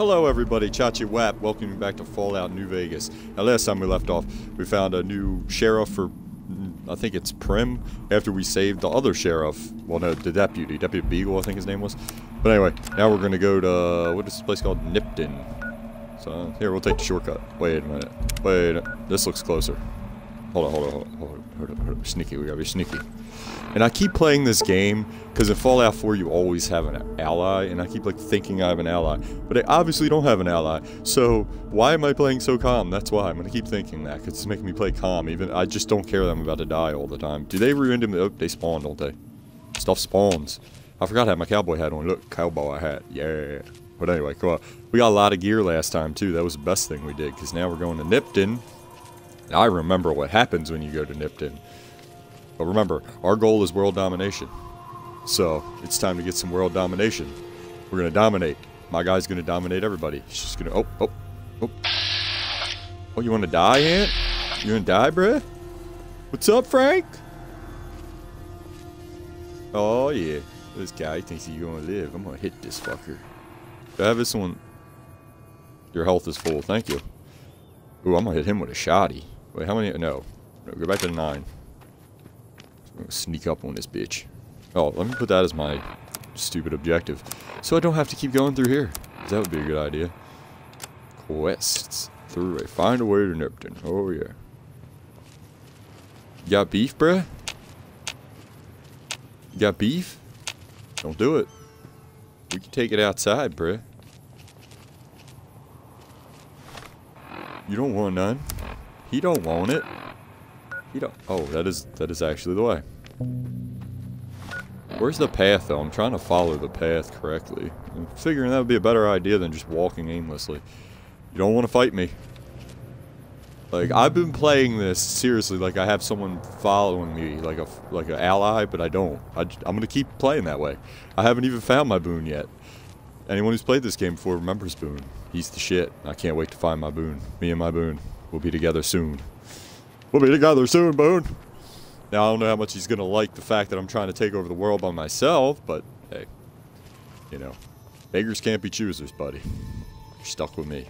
Hello everybody, Chachiwhap, welcome back to Fallout New Vegas. Now last time we left off, we found a new sheriff for, I think it's Primm, after we saved the other sheriff, well no, the deputy, Deputy Beagle I think his name was. But anyway, now we're going to go to, what is this place called? Nipton. So, here, we'll take the shortcut. Wait a minute, wait, this looks closer. Hold on, hold on, hold on, hold on, hold on, hold on. sneaky, we gotta be sneaky. And I keep playing this game because in Fallout 4 you always have an ally, and I keep like thinking I have an ally, but I obviously don't have an ally. So why am I playing so calm? That's why I'm gonna keep thinking that because it's making me play calm. Even I just don't care that I'm about to die all the time. Do they ruin them? Oh, they spawn, don't they? Stuff spawns. I forgot I had my cowboy hat on. Look, cowboy hat. Yeah. But anyway, come on. We got a lot of gear last time too. That was the best thing we did because now we're going to Nipton. I remember what happens when you go to Nipton. But remember, our goal is world domination. So, it's time to get some world domination. We're going to dominate. My guy's going to dominate everybody. He's just going to... Oh, oh, oh. Oh, you want to die, Ant? You want to die, bruh? What's up, Frank? Oh, yeah. This guy thinks he's going to live. I'm going to hit this fucker. Do I have this one? Your health is full. Thank you. Ooh, I'm going to hit him with a shotty. Wait, how many? No. no go back to nine sneak up on this bitch. Oh, let me put that as my stupid objective. So I don't have to keep going through here. That would be a good idea. Quests. Through a find a way to Nipton. Oh yeah. You got beef, bruh? You got beef? Don't do it. We can take it outside, bruh. You don't want none. He don't want it. He don't. Oh, that is that is actually the way. Where's the path though? I'm trying to follow the path correctly. I'm figuring that would be a better idea than just walking aimlessly. You don't want to fight me. Like I've been playing this seriously, like I have someone following me, like a like an ally, but I don't. I, I'm gonna keep playing that way. I haven't even found my boon yet. Anyone who's played this game before remembers Boone. He's the shit. I can't wait to find my boon. Me and my boon. We'll be together soon. We'll be together soon, Boone. Now, I don't know how much he's going to like the fact that I'm trying to take over the world by myself, but hey, you know, beggars can't be choosers, buddy. You're stuck with me.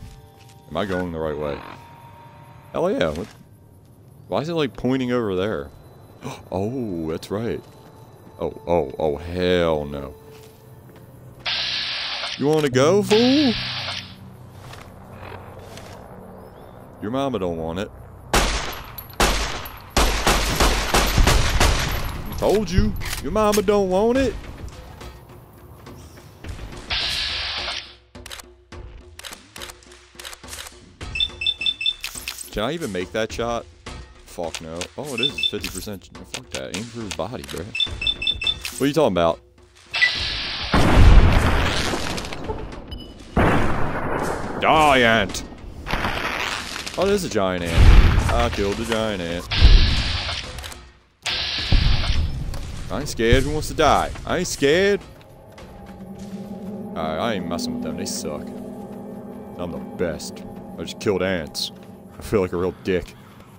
Am I going the right way? Hell yeah. What? Why is it like pointing over there? Oh, that's right. Oh, oh, oh, hell no. You want to go, fool? Your mama don't want it. Told you. Your mama don't want it. Can I even make that shot? Fuck no. Oh, it is 50%. Fuck that. Aim for his body, bro. What are you talking about? Giant! Oh, there's a giant ant. I killed the giant ant. I ain't scared. Who wants to die? I ain't scared. Alright, I ain't messing with them. They suck. I'm the best. I just killed ants. I feel like a real dick.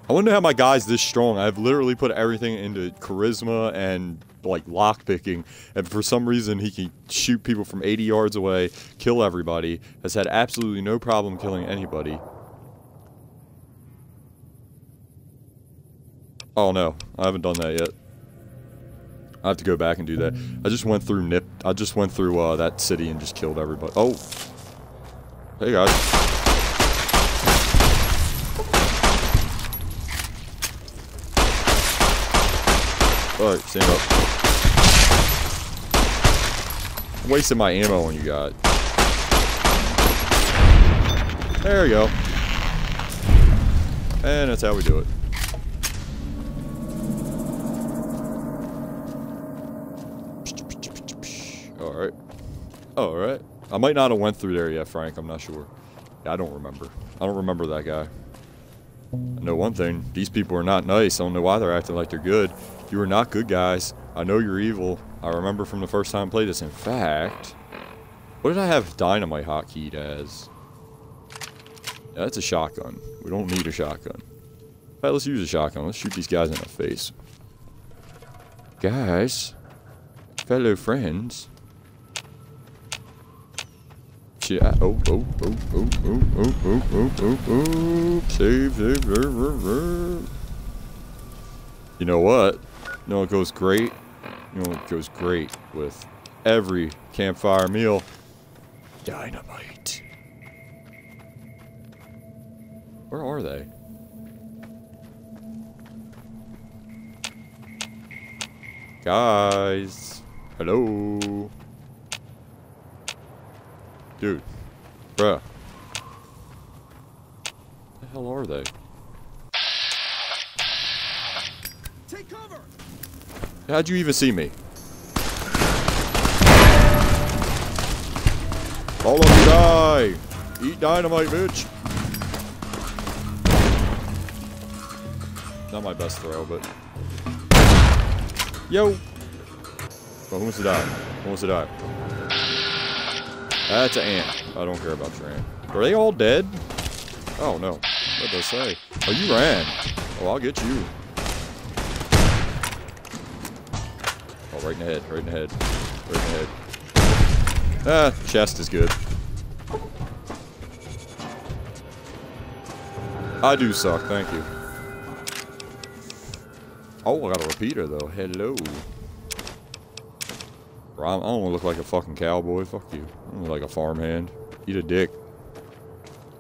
I wonder how my guy's this strong. I've literally put everything into charisma and like lockpicking, and for some reason he can shoot people from 80 yards away, kill everybody, has had absolutely no problem killing anybody. Oh no, I haven't done that yet. I have to go back and do that. I just went through Nip. I just went through uh, that city and just killed everybody. Oh, hey guys. Alright, stand up. I'm wasting my ammo on you guys. There we go. And that's how we do it. Alright. Oh, Alright. I might not have went through there yet, Frank. I'm not sure. I don't remember. I don't remember that guy. I know one thing. These people are not nice. I don't know why they're acting like they're good. You are not good guys. I know you're evil. I remember from the first time I played this. In fact, what did I have dynamite hotkeyed as? Yeah, that's a shotgun. We don't need a shotgun. Alright, let's use a shotgun. Let's shoot these guys in the face. Guys. Fellow friends. She at? Oh, oh, oh, oh, oh, oh, oh, oh, oh, oh. Save, save, rrr, rrr. You know what? You know it goes great? You know it goes great with every campfire meal? Dynamite. Where are they? Guys. Hello. Dude. Bruh. The hell are they? Take cover! How'd you even see me? All of you die! Eat dynamite, bitch! Not my best throw, but... Yo! Well, who wants to die? Who wants to die? That's an ant. I don't care about your ant. Are they all dead? Oh, no. What did they say? Oh, you ran. Oh, I'll get you. Oh, right in the head, right in the head, right in the head. Ah, chest is good. I do suck, thank you. Oh, I got a repeater though. Hello. I don't want to look like a fucking cowboy. Fuck you. Like a farmhand. Eat a dick.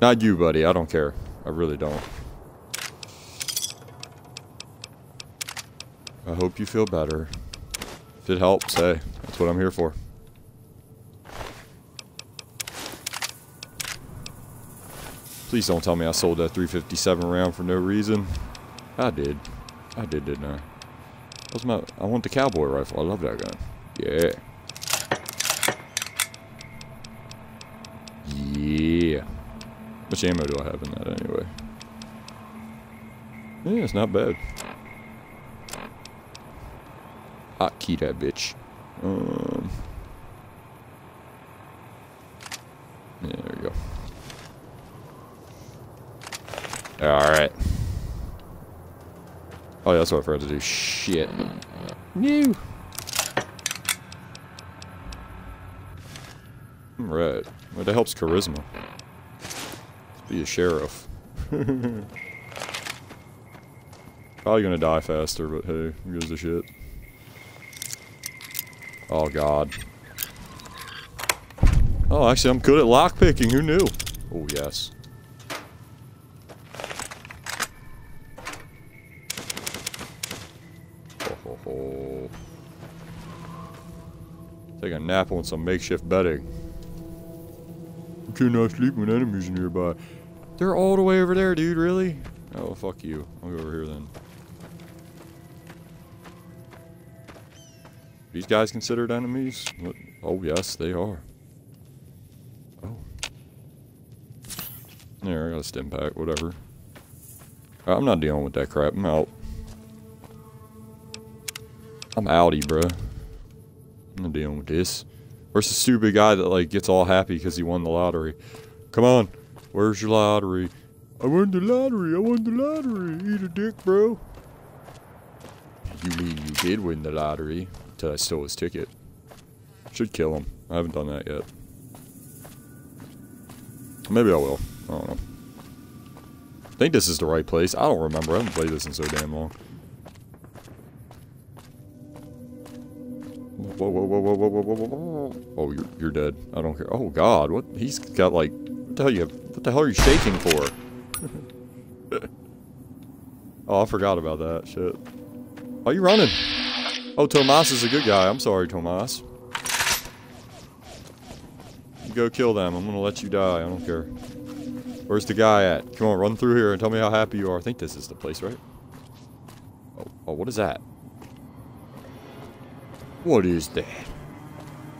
Not you, buddy. I don't care. I really don't. I hope you feel better. If it helps, hey, that's what I'm here for. Please don't tell me I sold that 357 round for no reason. I did. I did, didn't I? That was my. I want the cowboy rifle. I love that gun. Yeah. How much ammo do I have in that anyway? Yeah, it's not bad. Hot key that bitch. Um. There we go. Alright. Oh, yeah, that's what I forgot to do. Shit. New. Right. Well, that helps charisma. Be a sheriff. Probably gonna die faster, but hey, who gives a shit? Oh god. Oh, actually, I'm good at lockpicking. Who knew? Oh, yes. Ho, ho, ho. Take a nap on some makeshift bedding. You cannot sleep when enemies are nearby. They're all the way over there, dude, really? Oh, fuck you. I'll go over here then. These guys considered enemies? What? Oh, yes, they are. Oh. There, I got a Stimpak, whatever. I'm not dealing with that crap. I'm out. I'm outie, bruh. I'm not dealing with this. Where's the stupid guy that, like, gets all happy because he won the lottery? Come on. Where's your lottery? I won the lottery. I won the lottery. Eat a dick, bro. You mean you did win the lottery Did I stole his ticket? Should kill him. I haven't done that yet. Maybe I will. I don't know. I think this is the right place. I don't remember. I haven't played this in so damn long. Whoa, whoa, whoa, whoa, whoa, whoa, whoa, whoa. Oh, you're, you're dead. I don't care. Oh, God. What? He's got, like... What the hell you have what the hell are you shaking for? oh, I forgot about that. Shit. Oh, you running? Oh, Tomas is a good guy. I'm sorry, Tomas. You go kill them. I'm gonna let you die. I don't care. Where's the guy at? Come on, run through here and tell me how happy you are. I think this is the place, right? Oh, oh what is that? What is that?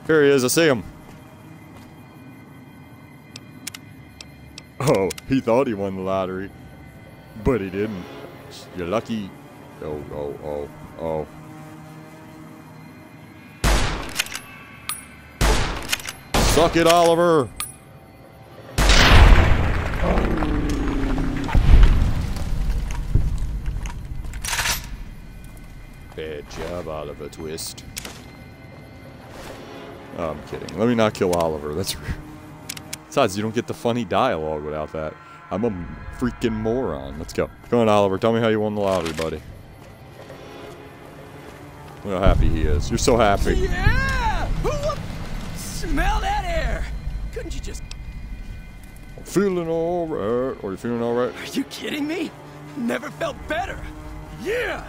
Here he is. I see him. Oh, he thought he won the lottery, but he didn't. You're lucky. Oh, oh, oh, oh. Suck it, Oliver! Bad job, Oliver Twist. Oh, I'm kidding. Let me not kill Oliver. That's. Besides, you don't get the funny dialogue without that. I'm a freaking moron. Let's go. Come on, Oliver. Tell me how you won the lottery, buddy. Look how happy he is. You're so happy. Yeah! Smell that air! Couldn't you just... I'm feeling all right. Are you feeling all right? Are you kidding me? Never felt better. Yeah!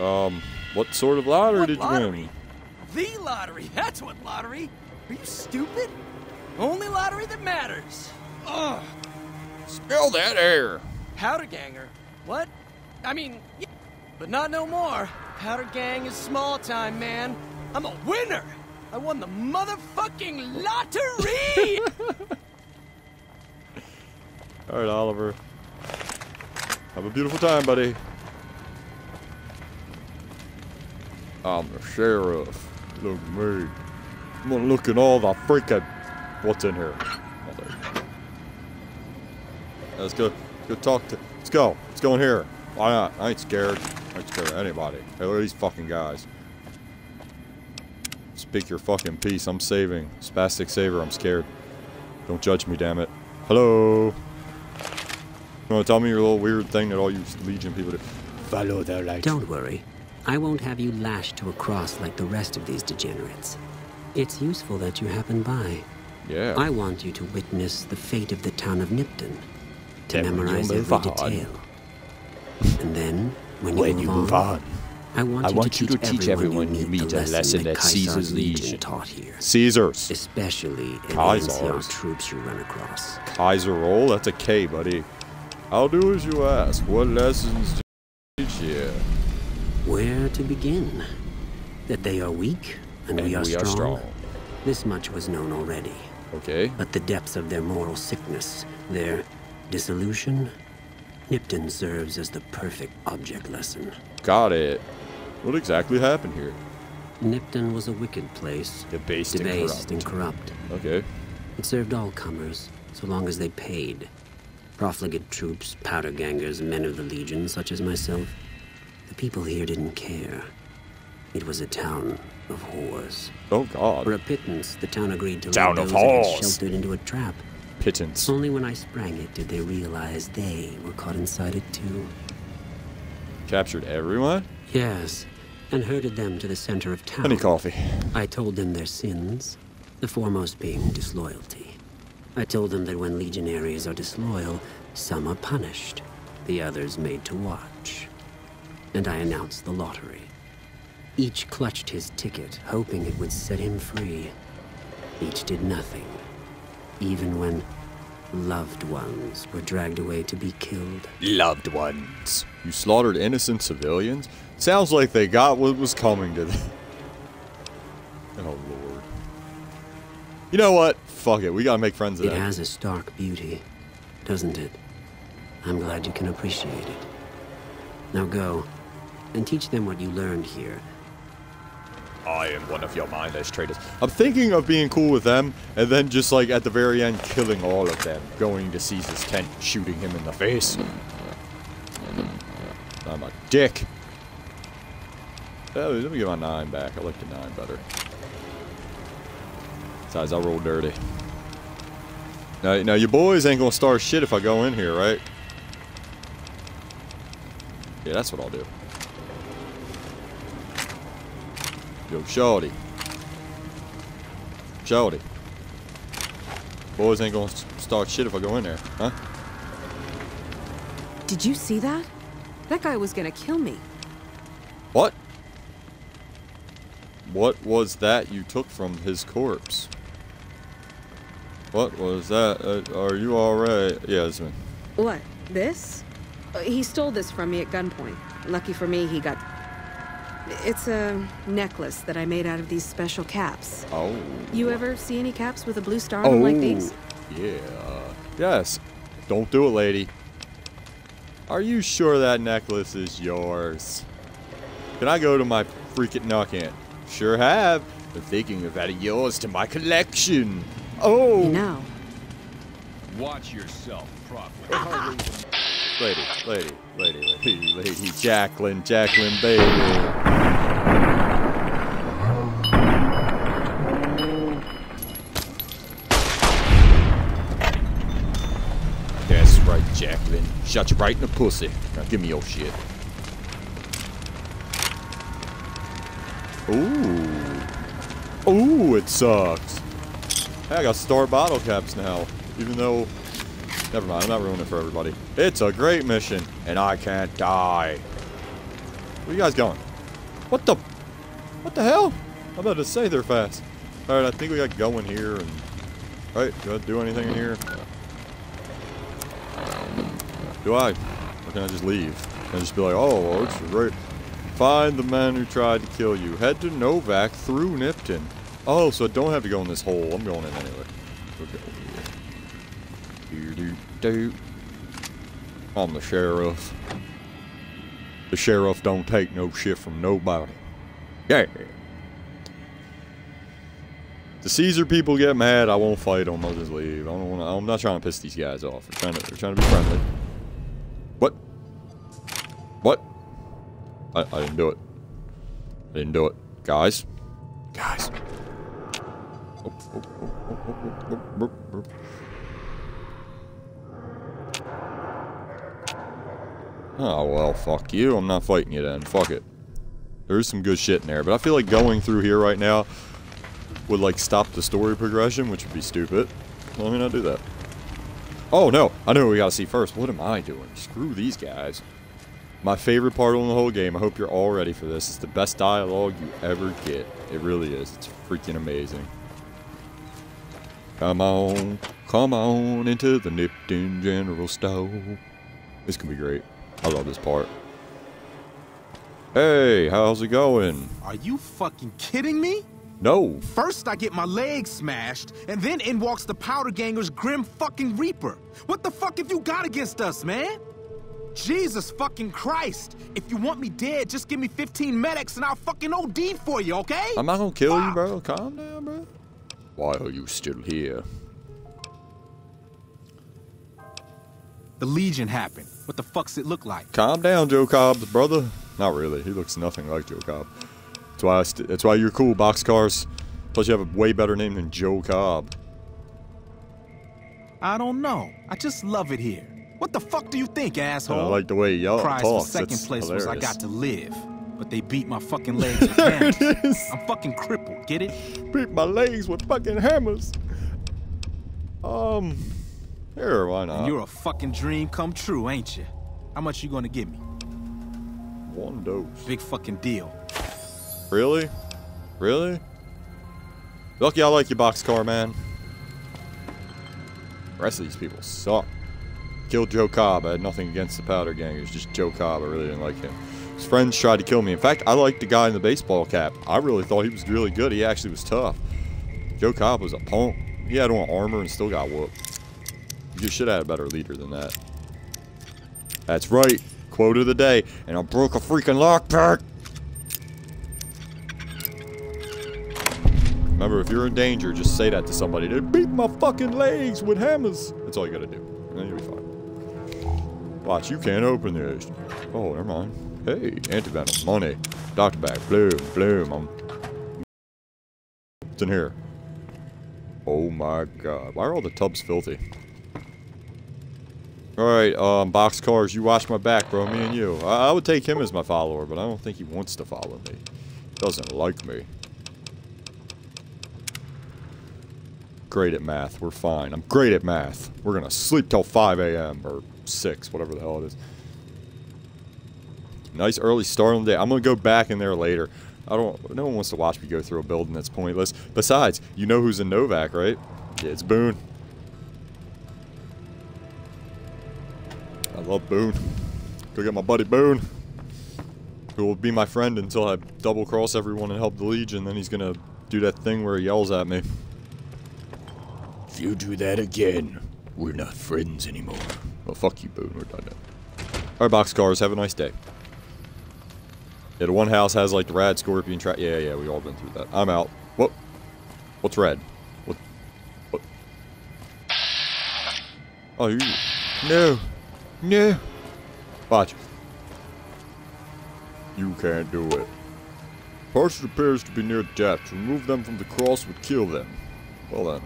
Um, what sort of lottery What did you lottery? win? The lottery. That's what lottery. Are you stupid? Only lottery that matters. Ugh. Smell that air. Powder ganger. What? I mean, yeah, but not no more. Powder gang is small time, man. I'm a winner. I won the motherfucking lottery. All right, Oliver. Have a beautiful time, buddy. I'm the sheriff. Look at me. I'm gonna look at all the freaking. What's in here? Oh, there. Let's go. Go talk to. Let's go. Let's go in here. Why not? I ain't scared. I ain't scared of anybody. Hey, look at these fucking guys. Speak your fucking piece. I'm saving. Spastic saver. I'm scared. Don't judge me, damn it. Hello. You want to tell me your little weird thing that all you Legion people do? Follow the light. Don't worry. I won't have you lashed to a cross like the rest of these degenerates. It's useful that you happen by. Yeah. I want you to witness the fate of the town of Nipton. To Then memorize every on. detail. And then, when you, when move, you move on, on, I want, I you, want to you to teach everyone you the meet a lesson that Caesar's Legion taught here. Caesars. Especially in the troops you run across. Kaiser roll. That's a K, buddy. I'll do as you ask. What lessons do you teach here? Where to begin? That they are weak and, And we, are, we are strong. strong. This much was known already. Okay. But the depths of their moral sickness, their dissolution, Nipton serves as the perfect object lesson. Got it. What exactly happened here? Nipton was a wicked place, Debased, debased and and corrupt. corrupt. Okay. It served all comers, so long as they paid. Profligate troops, powder gangers, men of the Legion, such as myself. The people here didn't care. It was a town of whores. Oh God! For a pittance, the town agreed to Town let those it had sheltered into a trap. Pittance. Only when I sprang it did they realize they were caught inside it too. Captured everyone. Yes, and herded them to the center of town. Honey coffee. I told them their sins, the foremost being disloyalty. I told them that when legionaries are disloyal, some are punished, the others made to watch. And I announced the lottery. Each clutched his ticket, hoping it would set him free. Each did nothing, even when loved ones were dragged away to be killed. Loved ones. You slaughtered innocent civilians? Sounds like they got what was coming to them. Oh lord. You know what? Fuck it. We gotta make friends of It has a stark beauty, doesn't it? I'm glad you can appreciate it. Now go, and teach them what you learned here. I am one of your mindless traitors. I'm thinking of being cool with them, and then just like at the very end, killing all of them, going to Caesar's tent, shooting him in the face. I'm a dick. Oh, let me get my nine back. I like the nine better. Besides, I roll dirty. Now, now your boys ain't gonna start shit if I go in here, right? Yeah, that's what I'll do. Yo, Shorty. Shorty. Boys ain't gonna start shit if I go in there, huh? Did you see that? That guy was gonna kill me. What? What was that you took from his corpse? What was that? Uh, are you alright? It's. What? This? Uh, he stole this from me at gunpoint. Lucky for me, he got. It's a necklace that I made out of these special caps. Oh. You ever see any caps with a blue star on them like oh. these? Yeah. Yes. Don't do it, lady. Are you sure that necklace is yours? Can I go to my freaking no, I can't. Sure have. Been thinking of adding yours to my collection. Oh. You know. Watch yourself, Prophet. Lady, lady, lady, lady, lady, Jacqueline, Jacqueline, baby. Shot you right in the pussy. Now give me your shit. Ooh. Ooh, it sucks. Hey, I got star bottle caps now. Even though... Never mind, I'm not ruining it for everybody. It's a great mission, and I can't die. Where you guys going? What the... What the hell? I'm about to say they're fast. Alright, I think we got going here, and... Right, do I do anything in here? Do I? Or can I just leave? Can I just be like, oh, well, it's great. Find the man who tried to kill you. Head to Novac through Nipton. Oh, so I don't have to go in this hole. I'm going in anyway. Okay. Do, do, do. I'm the sheriff. The sheriff don't take no shit from nobody. Yeah. The Caesar people get mad. I won't fight them. I'll just leave. I don't want. I'm not trying to piss these guys off. They're trying to. They're trying to be friendly. I, I didn't do it. I didn't do it. Guys. Guys. Oh, well, fuck you. I'm not fighting you then. Fuck it. There is some good shit in there, but I feel like going through here right now would, like, stop the story progression, which would be stupid. Let me not do that. Oh, no. I know what we gotta see first. What am I doing? Screw these guys. My favorite part on the whole game. I hope you're all ready for this. It's the best dialogue you ever get. It really is. It's freaking amazing. Come on, come on into the Nipton General Store. This can be great. I love this part. Hey, how's it going? Are you fucking kidding me? No. First, I get my leg smashed, and then in walks the Powder Ganger's Grim fucking Reaper. What the fuck have you got against us, man? Jesus fucking Christ! If you want me dead, just give me 15 Med-X and I'll fucking OD for you, okay? I'm not gonna kill you, bro. Calm down, bro. Why are you still here? The Legion happened. What the fuck's it look like? Calm down, Joe Cobb's brother. Not really. He looks nothing like Joe Cobb. That's why. That's why you're cool, boxcars. Plus, you have a way better name than Joe Cobb. I don't know. I just love it here. What the fuck do you think, asshole? I like the way y'all Prize talks. for second That's place was I got to live. But they beat my fucking legs with hammers. is. I'm fucking crippled, get it? Beat my legs with fucking hammers. Um, here, why not? You're a fucking dream come true, ain't you? How much you gonna give me? One dose. Big fucking deal. Really? Really? Lucky I like your boxcar, man. The rest of these people suck. Killed Joe Cobb. I had nothing against the Powder Gang. It was just Joe Cobb. I really didn't like him. His friends tried to kill me. In fact, I liked the guy in the baseball cap. I really thought he was really good. He actually was tough. Joe Cobb was a punk. He had on armor and still got whooped. You should have had a better leader than that. That's right. Quote of the day. And I broke a freaking lockpick. Remember, if you're in danger, just say that to somebody. They beat my fucking legs with hammers. That's all you gotta do. Watch, you can't open this. Oh, never mind. Hey, antivenom, money, doctor bag, bloom, bloom. I'm. What's in here? Oh my god. Why are all the tubs filthy? Alright, um, boxcars, you watch my back, bro. Me and you. I, I would take him as my follower, but I don't think he wants to follow me. He Doesn't like me. Great at math. We're fine. I'm great at math. We're gonna sleep till 5 a.m. or 6, whatever the hell it is. Nice early start on the day. I'm gonna go back in there later. I don't. No one wants to watch me go through a building that's pointless. Besides, you know who's in Novac, right? Yeah, it's Boone. I love Boone. Go get my buddy Boone, who will be my friend until I double cross everyone and help the Legion. Then he's gonna do that thing where he yells at me. If you do that again, we're not friends anymore. Well, fuck you, Boone. We're done now. All right, boxcars. Have a nice day. Yeah, the one house has like the rad scorpion trap. Yeah, yeah, we all been through that. I'm out. What? What's red? What? What? Oh, you? No, no. Watch. You can't do it. Person appears to be near death. To remove them from the cross would kill them. Well then.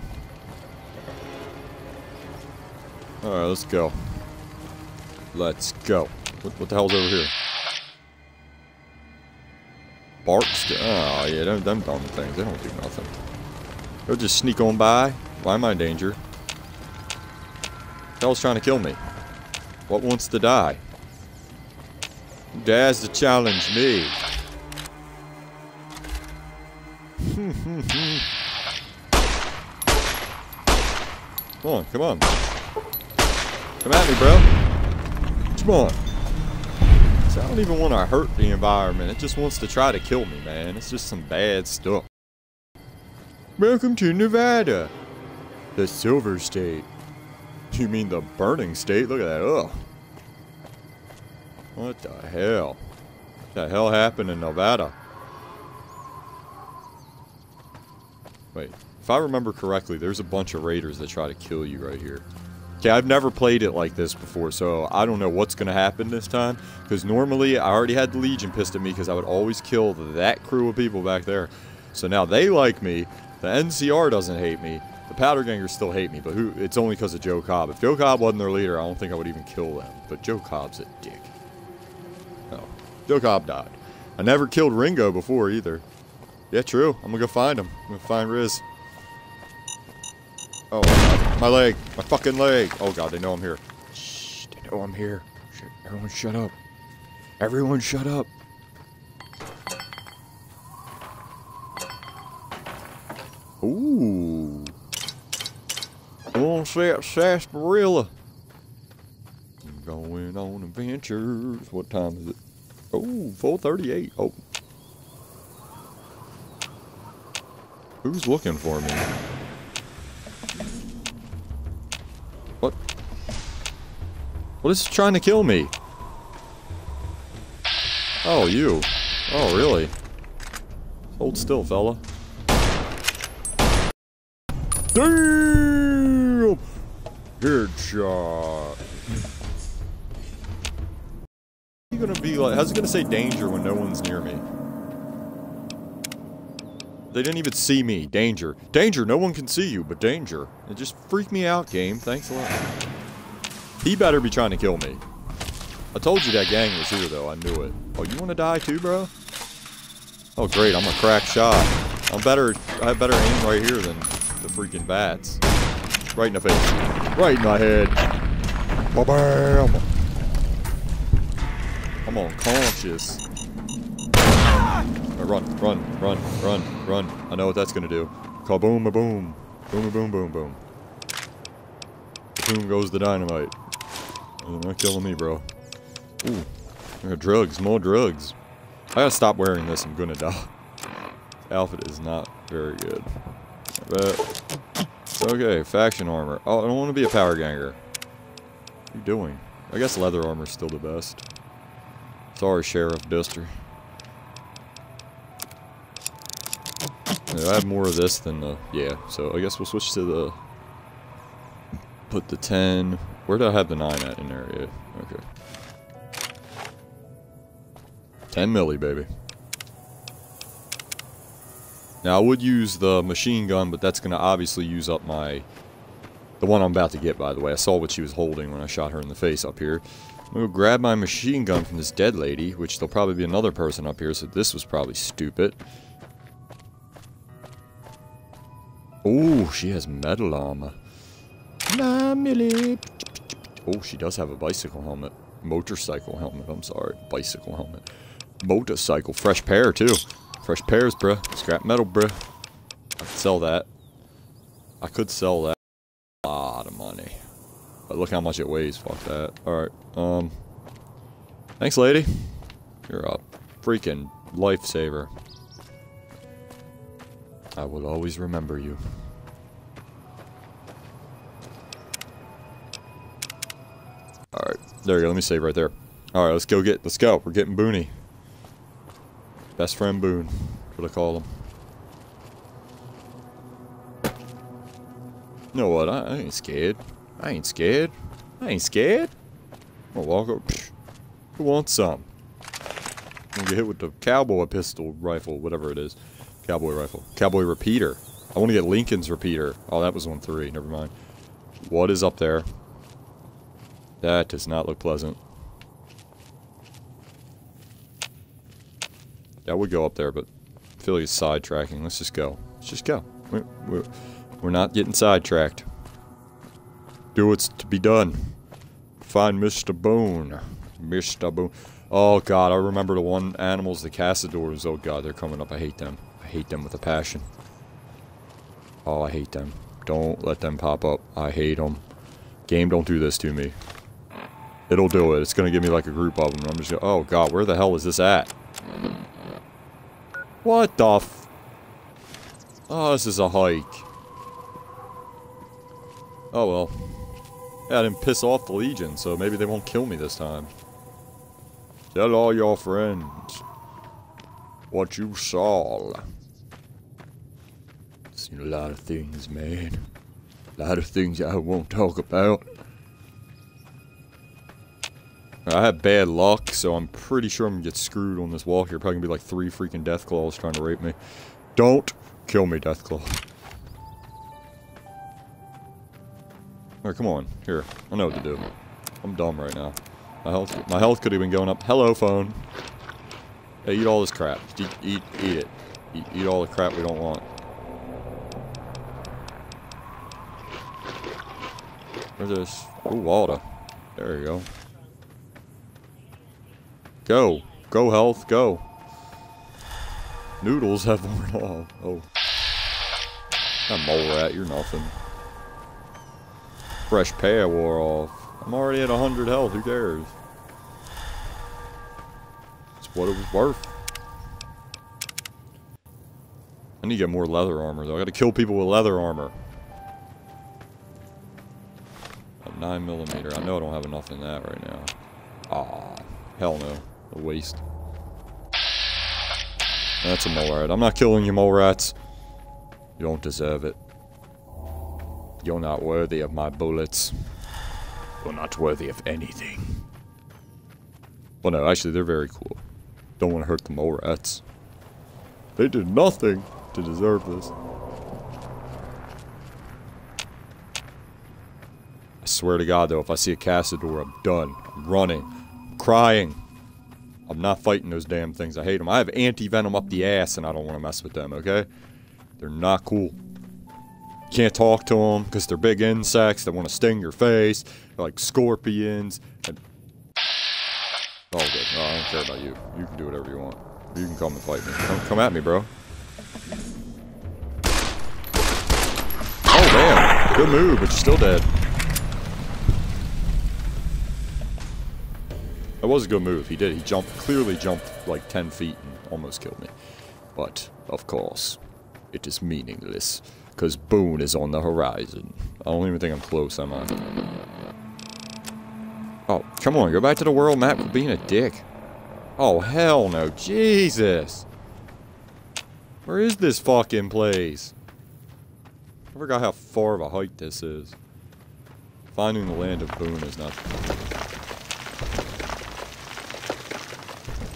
Alright, let's go. Let's go. What, what the hell's over here? Barks. Oh, yeah, them, them dumb things. They don't do nothing. They'll just sneak on by. Why am I in danger? Hell's trying to kill me. What wants to die? Who dares to challenge me? come on, come on. Come at me, bro. On. So I don't even want to hurt the environment. It just wants to try to kill me, man. It's just some bad stuff. Welcome to Nevada. The Silver State. You mean the burning state? Look at that. Ugh. What the hell? What the hell happened in Nevada? Wait. If I remember correctly, there's a bunch of raiders that try to kill you right here. Okay, I've never played it like this before, so I don't know what's going to happen this time. Because normally, I already had the Legion pissed at me because I would always kill that crew of people back there. So now they like me. The NCR doesn't hate me. The Powder Gangers still hate me, but who? It's only because of Joe Cobb. If Joe Cobb wasn't their leader, I don't think I would even kill them. But Joe Cobb's a dick. No. Joe Cobb died. I never killed Ringo before either. Yeah, true. I'm gonna go find him. I'm gonna find Riz. Oh, my, my leg. My fucking leg. Oh, God, they know I'm here. Shh, they know I'm here. Shit, everyone shut up. Everyone shut up. Ooh. Sunset Sarsaparilla. Going on adventures. What time is it? Oh, 438. Oh. Who's looking for me? What? What is trying to kill me? Oh, you. Oh, really? Hold still, fella. Damn! Headshot. You gonna be like? How's it gonna say danger when no one's near me? They didn't even see me. Danger. Danger. No one can see you, but danger. It just freaked me out, game. Thanks a lot. He better be trying to kill me. I told you that gang was here, though. I knew it. Oh, you want to die too, bro? Oh, great. I'm a crack shot. I'm better. I have better aim right here than the freaking bats. Right in the face. Right in my head. Ba-bam! I'm unconscious. Run, run, run, run, run. I know what that's gonna do. Kaboom, a boom. Boom, a boom, boom, boom. Boom goes the dynamite. You're not killing me, bro. Ooh. Drugs, more drugs. I gotta stop wearing this, I'm gonna die. Outfit is not very good. But okay, faction armor. Oh, I don't want to be a power ganger. What are you doing? I guess leather armor's still the best. Sorry, Sheriff Duster. I have more of this than the... Yeah, so I guess we'll switch to the... Put the 10... Where do I have the 9 at in there? Yeah, okay. 10 milli, baby. Now, I would use the machine gun, but that's going to obviously use up my... The one I'm about to get, by the way. I saw what she was holding when I shot her in the face up here. I'm going to grab my machine gun from this dead lady, which there'll probably be another person up here, so this was probably stupid. Oh, she has metal armor. Nine milli. Oh, she does have a bicycle helmet. Motorcycle helmet, I'm sorry. Bicycle helmet. Motorcycle. Fresh pair, too. Fresh pairs, bruh. Scrap metal, bruh. I could sell that. I could sell that. A lot of money. But look how much it weighs. Fuck that. Alright. Um. Thanks, lady. You're a freaking lifesaver. I will always remember you. Alright, there you go. Let me save right there. Alright, let's go get, let's go. We're getting Boony. Best friend Boone. What I call him. You know what? I, I ain't scared. I ain't scared. I ain't scared. I'm gonna walk up. Who wants some? I'm gonna get hit with the cowboy pistol rifle, whatever it is. Cowboy rifle. Cowboy repeater. I want to get Lincoln's repeater. Oh, that was 1-3. Never mind. What is up there? That does not look pleasant. I would go up there, but Philly's sidetracking. Let's just go. Let's just go. We're, we're, we're not getting sidetracked. Do what's to be done. Find Mr. Boone. Mr. Boone. Oh, God. I remember the one animals, the Cazadors. Oh, God. They're coming up. I hate them. I hate them with a passion. Oh, I hate them. Don't let them pop up. I hate them. Game, don't do this to me. It'll do it. It's gonna give me like a group of them. I'm just gonna, oh god, where the hell is this at? What the f- Oh, this is a hike. Oh well. Yeah, I didn't piss off the Legion, so maybe they won't kill me this time. Tell all your friends what you saw. Seen a lot of things, man. A lot of things I won't talk about. I have bad luck, so I'm pretty sure I'm gonna get screwed on this walk here. Probably gonna be like three freaking Deathclaws trying to rape me. Don't kill me, death Deathclaw. Alright, come on. Here. I know what to do. I'm dumb right now. My health my health could have been going up. Hello, phone. Hey, eat all this crap. Eat, eat, eat it. Eat, eat all the crap we don't want. Where's this? Ooh, water. There you go. Go. Go, health. Go. Noodles have worn off. Oh. That mole rat, you're nothing. Fresh pear wore off. I'm already at 100 health, who cares? It's what it was worth. I need to get more leather armor, though. I gotta kill people with leather armor. 9 millimeter. I know I don't have enough in that right now. Ah, hell no. A waste. That's a mole rat. I'm not killing you, mole rats. You don't deserve it. You're not worthy of my bullets. You're not worthy of anything. Well, no, actually, they're very cool. Don't want to hurt the mole rats. They did nothing to deserve this. Swear to God, though, if I see a Cazador, I'm done. I'm running. I'm crying. I'm not fighting those damn things. I hate them. I have anti-venom up the ass, and I don't want to mess with them, okay? They're not cool. Can't talk to them because they're big insects that want to sting your face. They're like scorpions. And... Oh, good. No, I don't care about you. You can do whatever you want. You can come and fight me. Come, come at me, bro. Oh, damn. Good move, but you're still dead. That was a good move. He did. He jumped, clearly jumped like 10 feet and almost killed me. But, of course, it is meaningless. Because Boone is on the horizon. I don't even think I'm close, am I? Oh, come on. Go back to the world map for being a dick. Oh, hell no. Jesus. Where is this fucking place? I forgot how far of a hike this is. Finding the land of Boone is not...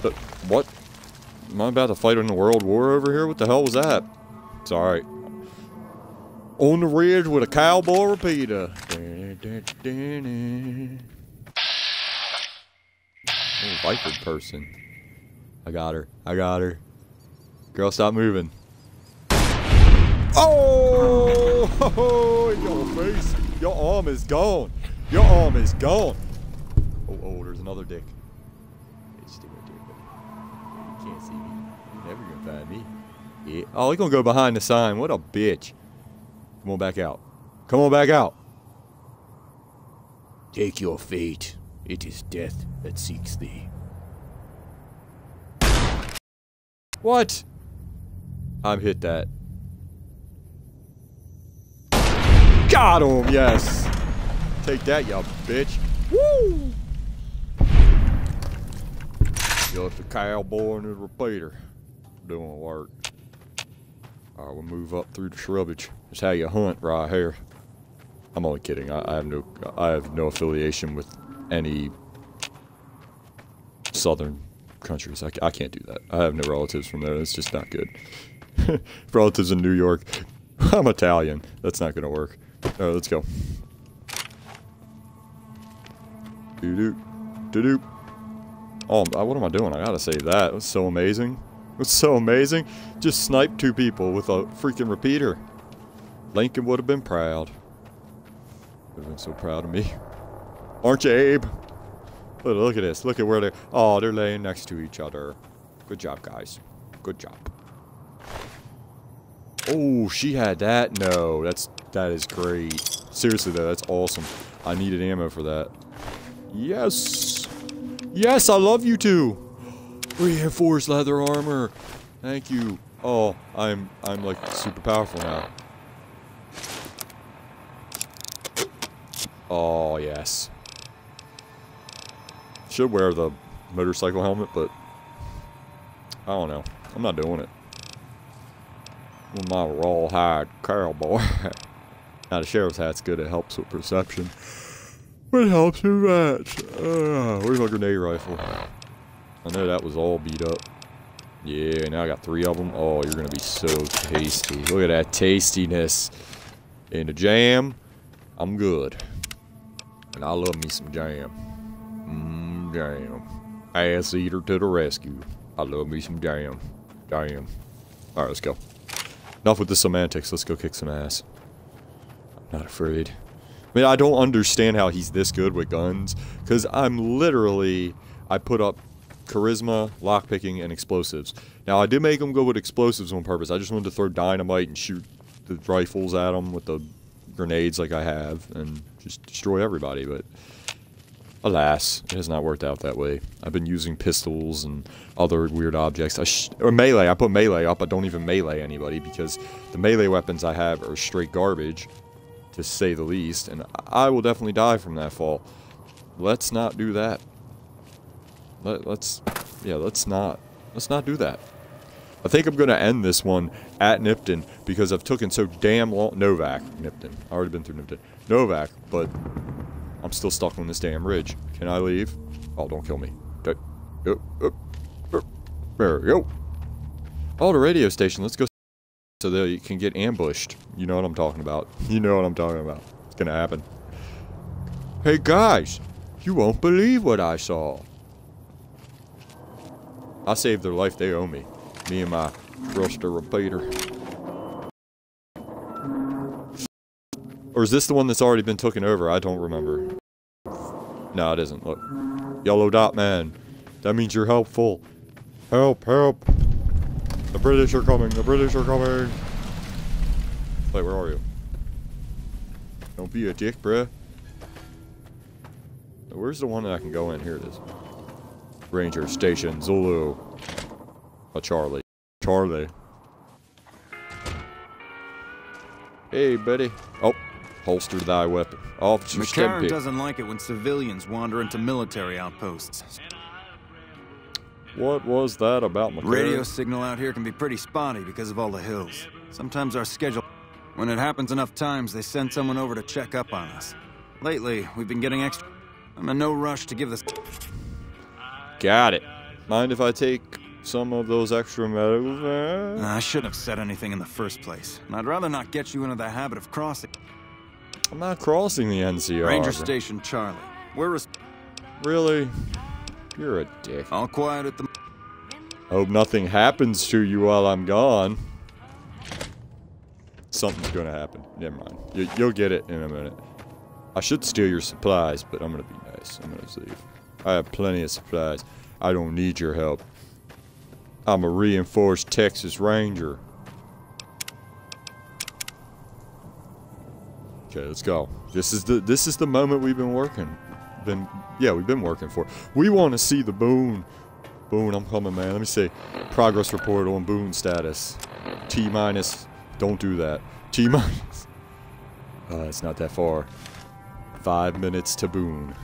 But, what? Am I about to fight in the world war over here? What the hell was that? It's alright. On the ridge with a cowboy repeater. Oh, Viper person. I got her. I got her. Girl, stop moving. Oh! In your face. Your arm is gone. Your arm is gone. Oh, oh, there's another dick. It's still right there, but you can't see me. You're never gonna find me. Yeah. Oh, he's gonna go behind the sign. What a bitch. Come on back out. Come on back out. Take your fate. It is death that seeks thee. What? I'm hit that. Got him, yes. Take that, you bitch. Woo! Just a cowboy and a repeater. Doing work. Alright, we'll move up through the shrubbage. That's how you hunt right here. I'm only kidding. I, I have no I have no affiliation with any southern countries. I, I can't do that. I have no relatives from there. It's just not good. relatives in New York. I'm Italian. That's not gonna work. Alright, let's go. Doo doo. Doo doo. Oh, what am I doing? I gotta save that. It was so amazing. It's so amazing. Just sniped two people with a freaking repeater. Lincoln would have been proud. Would have been so proud of me. Aren't you, Abe? Look, look at this. Look at where they're... Oh, they're laying next to each other. Good job, guys. Good job. Oh, she had that? No, that's... That is great. Seriously, though, that's awesome. I needed ammo for that. Yes! Yes, I love you too! Reinforced leather armor! Thank you. Oh, I'm... I'm, like, super powerful now. Oh, yes. Should wear the motorcycle helmet, but I don't know. I'm not doing it. With my rawhide cowboy. now the sheriff's hat's good. It helps with perception. It helps with that. Uh, where's my grenade rifle? I know that was all beat up. Yeah, now I got three of them. Oh, you're gonna be so tasty. Look at that tastiness. And the jam, I'm good. And I love me some jam. Mmm, jam. Ass eater to the rescue. I love me some jam. Jam. Alright, let's go. Enough with the semantics. Let's go kick some ass. I'm not afraid. I mean, I don't understand how he's this good with guns. Because I'm literally... I put up charisma, lockpicking, and explosives. Now, I did make them go with explosives on purpose. I just wanted to throw dynamite and shoot the rifles at them with the grenades like I have. And just destroy everybody, but alas, it has not worked out that way. I've been using pistols and other weird objects. or melee, I put melee up, I don't even melee anybody because the melee weapons I have are straight garbage, to say the least, and I will definitely die from that fall. Let's not do that. Let, let's, yeah, let's not, let's not do that. I think I'm going to end this one at Nipton because I've taken so damn long. Novac, Nipton. I already been through Nipton. Novac, but I'm still stuck on this damn ridge. Can I leave? Oh, don't kill me. Uh, uh, uh, there we go. Oh, the radio station. Let's go so you can get ambushed. You know what I'm talking about. You know what I'm talking about. It's going to happen. Hey, guys. You won't believe what I saw. I saved their life. They owe me. Me and my thruster repeater. Or is this the one that's already been taken over? I don't remember. No, it isn't. Look. Yellow dot man. That means you're helpful. Help, help. The British are coming. The British are coming. Wait, where are you? Don't be a dick, bruh. Where's the one that I can go in? Here it is. Ranger Station Zulu. A Charlie. Charlie. Hey, buddy. Oh, holster thy weapon. Officer McCarran doesn't like it when civilians wander into military outposts. What was that about McCarran? Radio signal out here can be pretty spotty because of all the hills. Sometimes our schedule... When it happens enough times, they send someone over to check up on us. Lately, we've been getting extra... I'm in no rush to give this... Got it. Mind if I take some of those extra medals? I shouldn't have said anything in the first place. And I'd rather not get you into the habit of crossing. I'm not crossing the NCR. Ranger Station Charlie. We're Really? You're a dick. All quiet at the... Hope nothing happens to you while I'm gone. Something's gonna happen. Never mind. You, you'll get it in a minute. I should steal your supplies, but I'm gonna be nice. I'm gonna leave. I have plenty of supplies. I don't need your help. I'm a reinforced Texas Ranger. Okay, let's go. This is the this is the moment we've been working. Been yeah, we've been working for. We want to see the Boone. Boone, I'm coming, man. Let me see. Progress report on Boone status. T minus. Don't do that. T minus. Uh, it's not that far. Five minutes to Boone.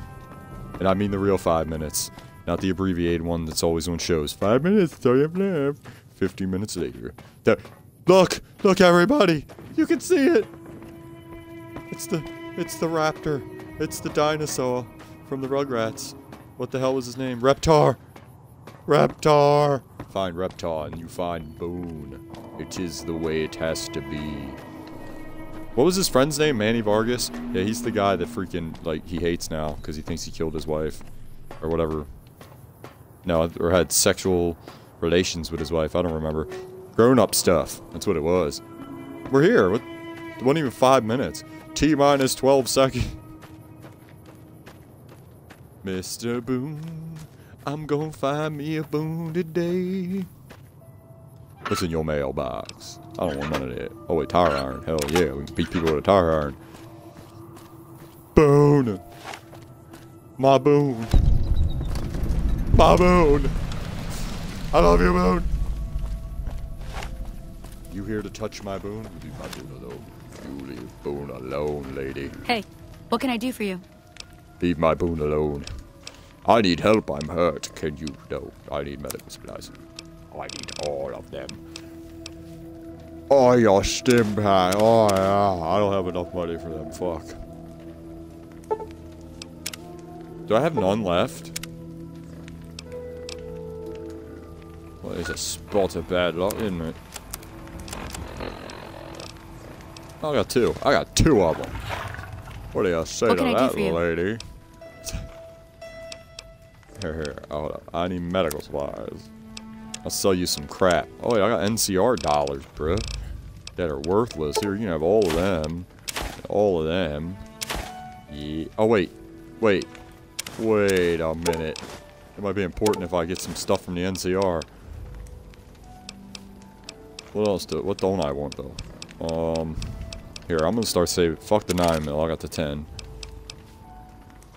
And I mean the real five minutes. Not the abbreviated one that's always on shows. Five minutes have left. Fifty minutes later. There. Look! Look, everybody! You can see it! It's the... It's the raptor. It's the dinosaur from the Rugrats. What the hell was his name? Reptar! Reptar! Find Reptar and you find Boone. It is the way it has to be. What was his friend's name? Manny Vargas? Yeah, he's the guy that freaking, like, he hates now because he thinks he killed his wife. Or whatever. No, or had sexual relations with his wife. I don't remember. Grown up stuff. That's what it was. We're here. What? It wasn't even five minutes. T minus 12 seconds. Mr. Boone, I'm gonna find me a boon today. What's in your mailbox? I don't want none of that. Oh, wait, tire iron. Hell yeah, we can beat people with a tire iron. Boone! My boon. My boon. I love you, boon. You here to touch my boon? You leave my boon alone. You leave boon alone, lady. Hey, what can I do for you? Leave my boon alone. I need help. I'm hurt. Can you? No, I need medical supplies. Oh, I need all of them. Oh, your Stimpak. Oh, yeah. I don't have enough money for them. Fuck. Do I have none left? Well, there's a spot of bad luck, isn't it? Oh, I got two. I got two of them. What do you say What to can I do that, for lady? Here, here. Hold up. I need medical supplies. I'll sell you some crap. Oh, yeah, I got NCR dollars, bruh. That are worthless. Here, you can have all of them. All of them. Yeah. Oh, wait. Wait. Wait a minute. It might be important if I get some stuff from the NCR. What else do? What don't I want though? Um, here I'm gonna start saving. Fuck the nine mil. I got the ten,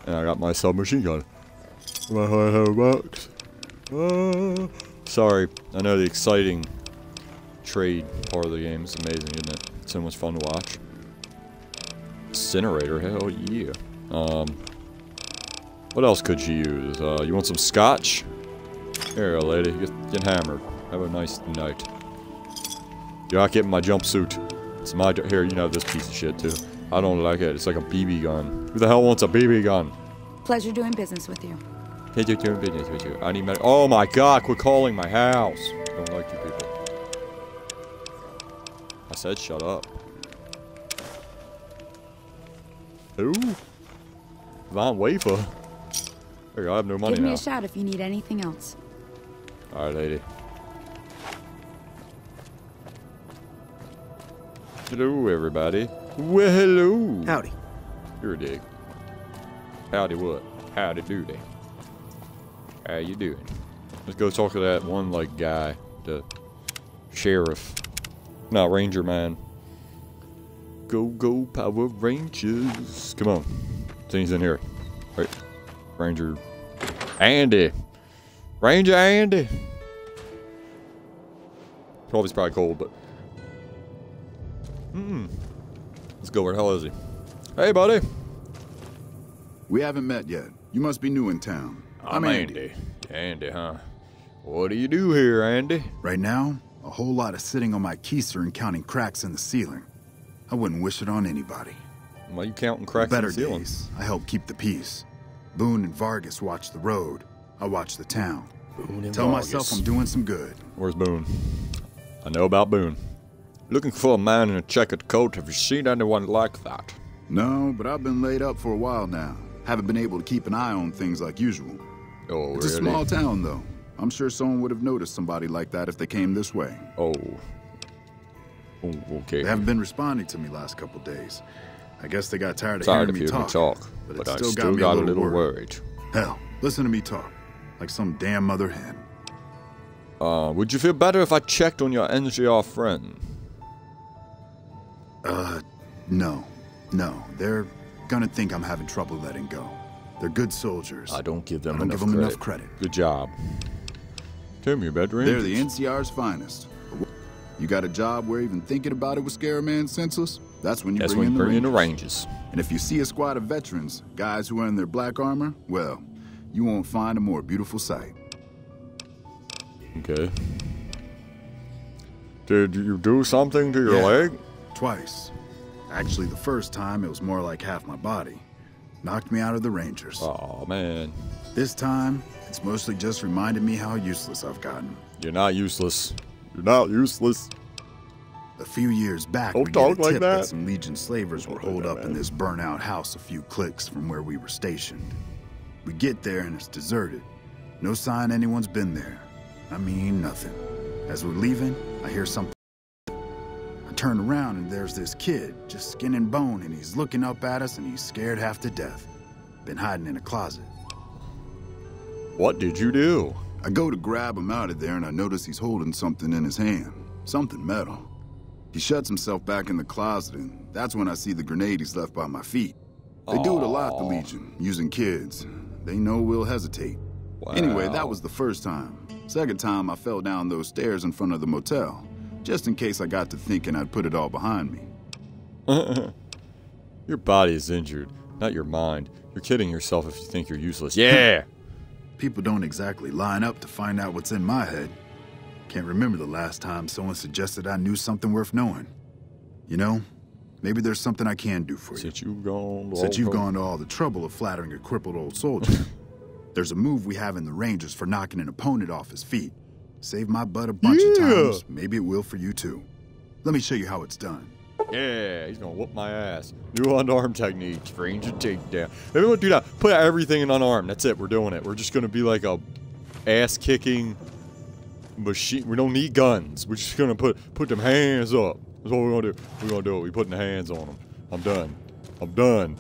and I got my submachine gun. My hundred bucks. Uh, sorry, I know the exciting trade part of the game is amazing, isn't it? It's so much fun to watch. Incinerator, hell yeah. Um, what else could you use? Uh, you want some scotch? Here, lady, get, get hammered. Have a nice night. You're not getting my jumpsuit. It's my here. You know this piece of shit too. I don't like it. It's like a BB gun. Who the hell wants a BB gun? Pleasure doing business with you. Hey, do doing business with you. I need med- Oh my god! Quit calling my house. I don't like you people. I said shut up. Who? Von Wafer. There. I have no money Give me now. a shout if you need anything else. All right, lady. Hello, everybody. Well, hello. Howdy. You're a dick. Howdy what? Howdy doody. How you doing? Let's go talk to that one, like, guy. The sheriff. No, ranger man. Go, go, Power Rangers. Come on. Things in here. Right. Ranger. Andy. Ranger Andy. Probably he's probably cold, but. Hmm. Let's go. Where the hell is he? Hey, buddy. We haven't met yet. You must be new in town. I'm Andy. Andy, huh? What do you do here, Andy? Right now, a whole lot of sitting on my keister and counting cracks in the ceiling. I wouldn't wish it on anybody. Why you counting cracks in the ceiling? Better days, I help keep the peace. Boone and Vargas watch the road. I watch the town. Tell myself I'm doing some good. Where's Boone? I know about Boone. Looking for a man in a checkered coat. Have you seen anyone like that? No, but I've been laid up for a while now. Haven't been able to keep an eye on things like usual. Oh, It's a small town, though. I'm sure someone would have noticed somebody like that if they came this way. Oh. Oh, okay. They haven't been responding to me last couple days. I guess they got tired of Tired hearing of me talk. talk, but, but I still, still got, got a little worried. worried. Hell, listen to me talk, like some damn mother hen. Uh, would you feel better if I checked on your NCR friend? Uh, no, no. They're gonna think I'm having trouble letting go. They're good soldiers. I don't give them I don't enough give them credit. enough credit. Good job. Tell me about Rangers. They're the NCR's finest. You got a job where even thinking about it would scare a man senseless? That's when you That's bring when in you the bring in the Rangers. Rangers. And if you see a squad of veterans, guys who are in their black armor, well, you won't find a more beautiful sight. Okay. Did you do something to your Yeah. leg? Twice. Actually, the first time it was more like half my body. Knocked me out of the Rangers. Oh man, This time, it's mostly just reminded me how useless I've gotten. you're not useless. You're not useless. A few years back, Don't we talk get a like tip that. some Legion slavers were Don't holed that, up in this burnout house a few clicks from where we were stationed. We get there and it's deserted. No sign anyone's been there. I mean nothing. As we're leaving, I hear something. I turn around and there's this kid, just skin and bone, and he's looking up at us and he's scared half to death. Been hiding in a closet. What did you do? I go to grab him out of there and I notice he's holding something in his hand. Something metal. He shuts himself back in the closet and that's when I see the grenade he's left by my feet. They do it a lot, the Legion, using kids. They know we'll hesitate. Anyway, that was the first time. Second time, I fell down those stairs in front of the motel, just in case I got to thinking I'd put it all behind me. Your body is injured, not your mind. You're kidding yourself if you think you're useless. Yeah! People don't exactly line up to find out what's in my head. Can't remember the last time someone suggested I knew something worth knowing. You know, maybe there's something I can do for you. Since you've gone. Since you've gone to all the trouble of flattering a crippled old soldier, there's a move we have in the Rangers for knocking an opponent off his feet. Saved my butt a bunch of times. Maybe it will for you too. Let me show you how it's done. Yeah, he's gonna whoop my ass. New unarmed technique, range of takedown. Maybe we'll do that. Put everything in unarmed. That's it. We're doing it. We're just gonna be like a ass kicking machine. We don't need guns. We're just gonna put put them hands up. That's what we're gonna do. We're gonna do it. We putting the hands on them. I'm done. I'm done.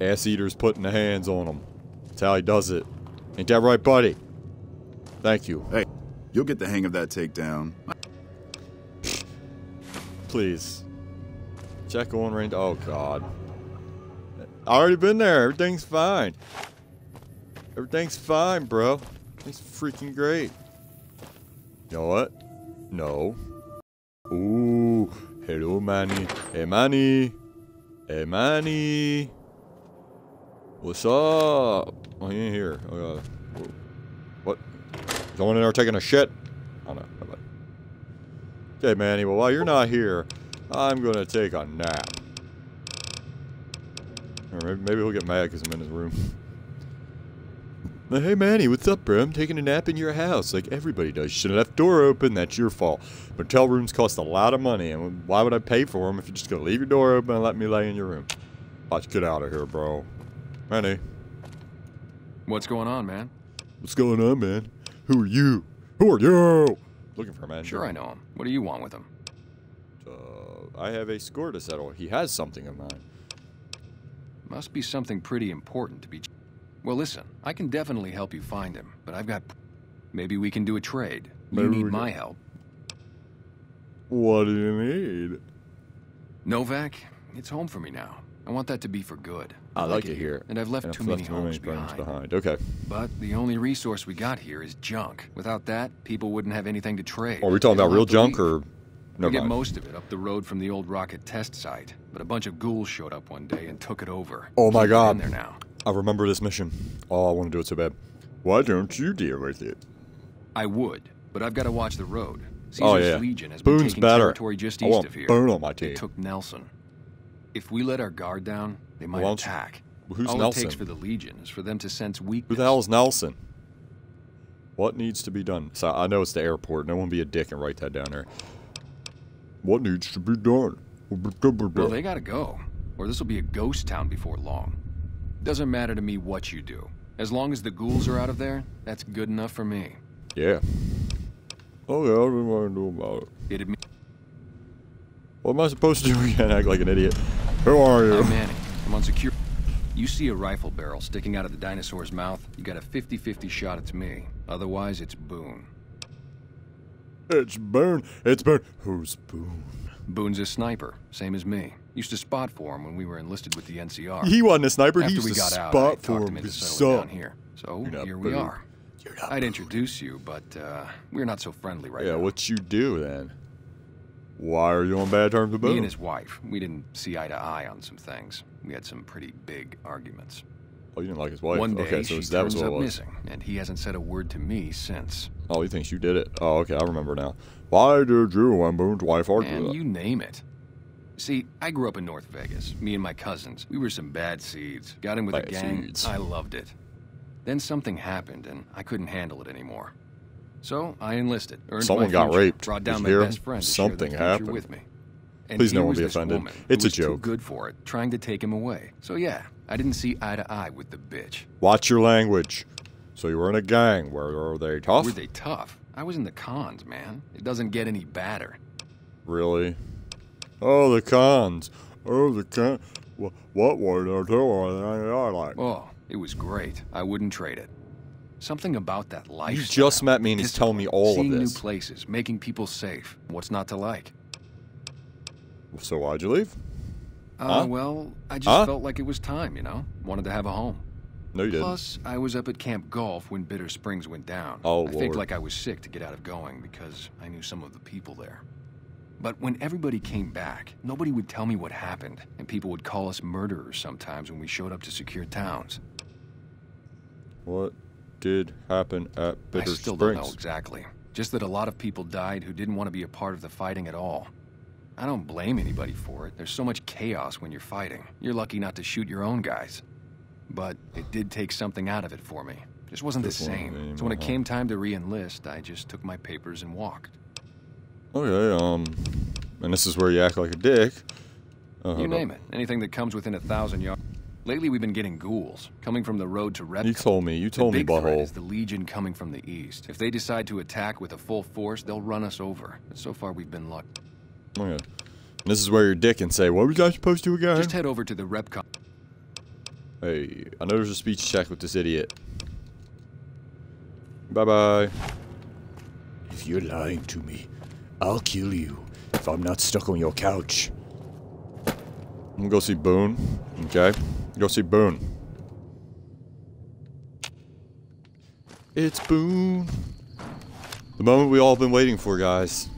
Ass eaters putting the hands on them. That's how he does it. Ain't that right, buddy? Thank you. Hey, you'll get the hang of that takedown. Please. Check on range. Oh, God. I already been there. Everything's fine. Everything's fine, bro. It's freaking great. You know what? No. Ooh. Hello, Manny. Hey, Manny. Hey, Manny. What's up? Oh, he ain't here. Oh, God. Whoa. Someone in there taking a shit? Oh, no. Nobody. Okay, Manny, well, while you're not here, I'm gonna take a nap. Or maybe, he'll get mad because I'm in his room. Hey, Manny, what's up, bro? I'm taking a nap in your house like everybody does. You should have left the door open. That's your fault. Motel rooms cost a lot of money, and why would I pay for them if you're just gonna leave your door open and let me lay in your room? Let's get out of here, bro. Manny, What's going on, man? what's going on, man? Who are you? Who are you? Looking for a man. Sure, I know him. What do you want with him? Uh, I have a score to settle. He has something of mine. Must be something pretty important to be. Well, listen, I can definitely help you find him, but I've got. Maybe we can do a trade. You need my help. What do you need? Novac, it's home for me now. I want that to be for good. I like it here. and I've left And too I've many left homes friends behind. behind. Okay. But the only resource we got here is junk. Without that, people wouldn't have anything to trade. Are we talking about real junk or? We get most of it up the road from the old rocket test site, but a bunch of ghouls showed up one day and took it over. Oh my God. In there now. I remember this mission. Oh, I want to do it so bad. Why don't you deal with it? I would, but I've got to watch the road. Oh, Caesar's Oh, yeah. Legion has been Boone's taking better. territory just east of here. Boone on my They team. took Nelson. If we let our guard down, they might Why don't you- attack. Who's All Nelson? it takes for the Legion is for them to sense weakness. Who the hell is Nelson? What needs to be done? So I know it's the airport. No one be a dick and write that down there. What needs to be done? Well, they gotta go, or this will be a ghost town before long. Doesn't matter to me what you do. As long as the ghouls are out of there, that's good enough for me. Yeah. Oh yeah, I don't know to do about it. It'd What am I supposed to do again? Act like an idiot. Who are you? I'm Manny. I'm on secure. You see a rifle barrel sticking out of the dinosaur's mouth, you got a 50-50 shot it's me. Otherwise, it's Boone. It's Boone. It's Boone. Who's Boone? Boone's a sniper, same as me. Used to spot for him when we were enlisted with the NCR. He wasn't a sniper. After he used we to got out, spot I for him. him into He settling down here. So here we Boone. are. You're I'd Boone. introduce you, but uh, we're not so friendly right Yeah, now. Yeah, what you do then? Why are you on bad terms with Me Boone? and his wife, we didn't see eye to eye on some things. We had some pretty big arguments. Oh, you didn't like his wife. One day, okay, so she that was what up was. missing, and he hasn't said a word to me since. Oh, he thinks you did it. Oh, okay, I remember now. Why did you and Boone's wife argue? And you name it. See, I grew up in North Vegas. Me and my cousins, we were some bad seeds. Got in with a gang. seeds. I loved it. Then something happened, and I couldn't handle it anymore. So I enlisted. Someone got future, raped. Brought down my best friend Something happened. with me. And Please no one be offended. woman It's a joke. good for it, trying to take him away. So yeah, I didn't see eye to eye with the bitch. Watch your language. So you were in a gang. Were, were they tough? Were they tough? I was in the cons, man. It doesn't get any badder. Really? Oh, the cons. Oh, the con. What, were they doing? like? Oh, it was great. I wouldn't trade it. Something about that life. You just met me and he's telling me all Seeing of this. new places, making people safe. What's not to like? So why'd you leave? Uh, Huh? well, I just Huh? felt like it was time, you know? Wanted to have a home. No, you didn't. Plus, I was up at Camp Golf when Bitter Springs went down. Oh, I Lord. faked like I was sick to get out of going because I knew some of the people there. But when everybody came back, nobody would tell me what happened, and people would call us murderers sometimes when we showed up to secure towns. What did happen at Bitter I still Springs? don't know exactly. Just that a lot of people died who didn't want to be a part of the fighting at all. I don't blame anybody for it. There's so much chaos when you're fighting. You're lucky not to shoot your own guys. But it did take something out of it for me. It Just wasn't the same. anymore, So when it huh? came time to re-enlist, I just took my papers and walked. Okay, um, and this is where you act like a dick. Uh, you name up. it. Anything that comes within a thousand yards. Lately, we've been getting ghouls coming from the road to Red. You told me. You told the me, big threat butthole. is the Legion coming from the east. If they decide to attack with a full force, they'll run us over. But so far, we've been lucky. Okay. Oh, and this is where you're dick and say, "What was I supposed to do again?" Just head over to the REPCONN. Hey, I know there's a speech check with this idiot. Bye bye. If you're lying to me, I'll kill you if I'm not stuck on your couch. I'm gonna go see Boone. Okay, go see Boone. It's Boone. The moment we all been waiting for, guys.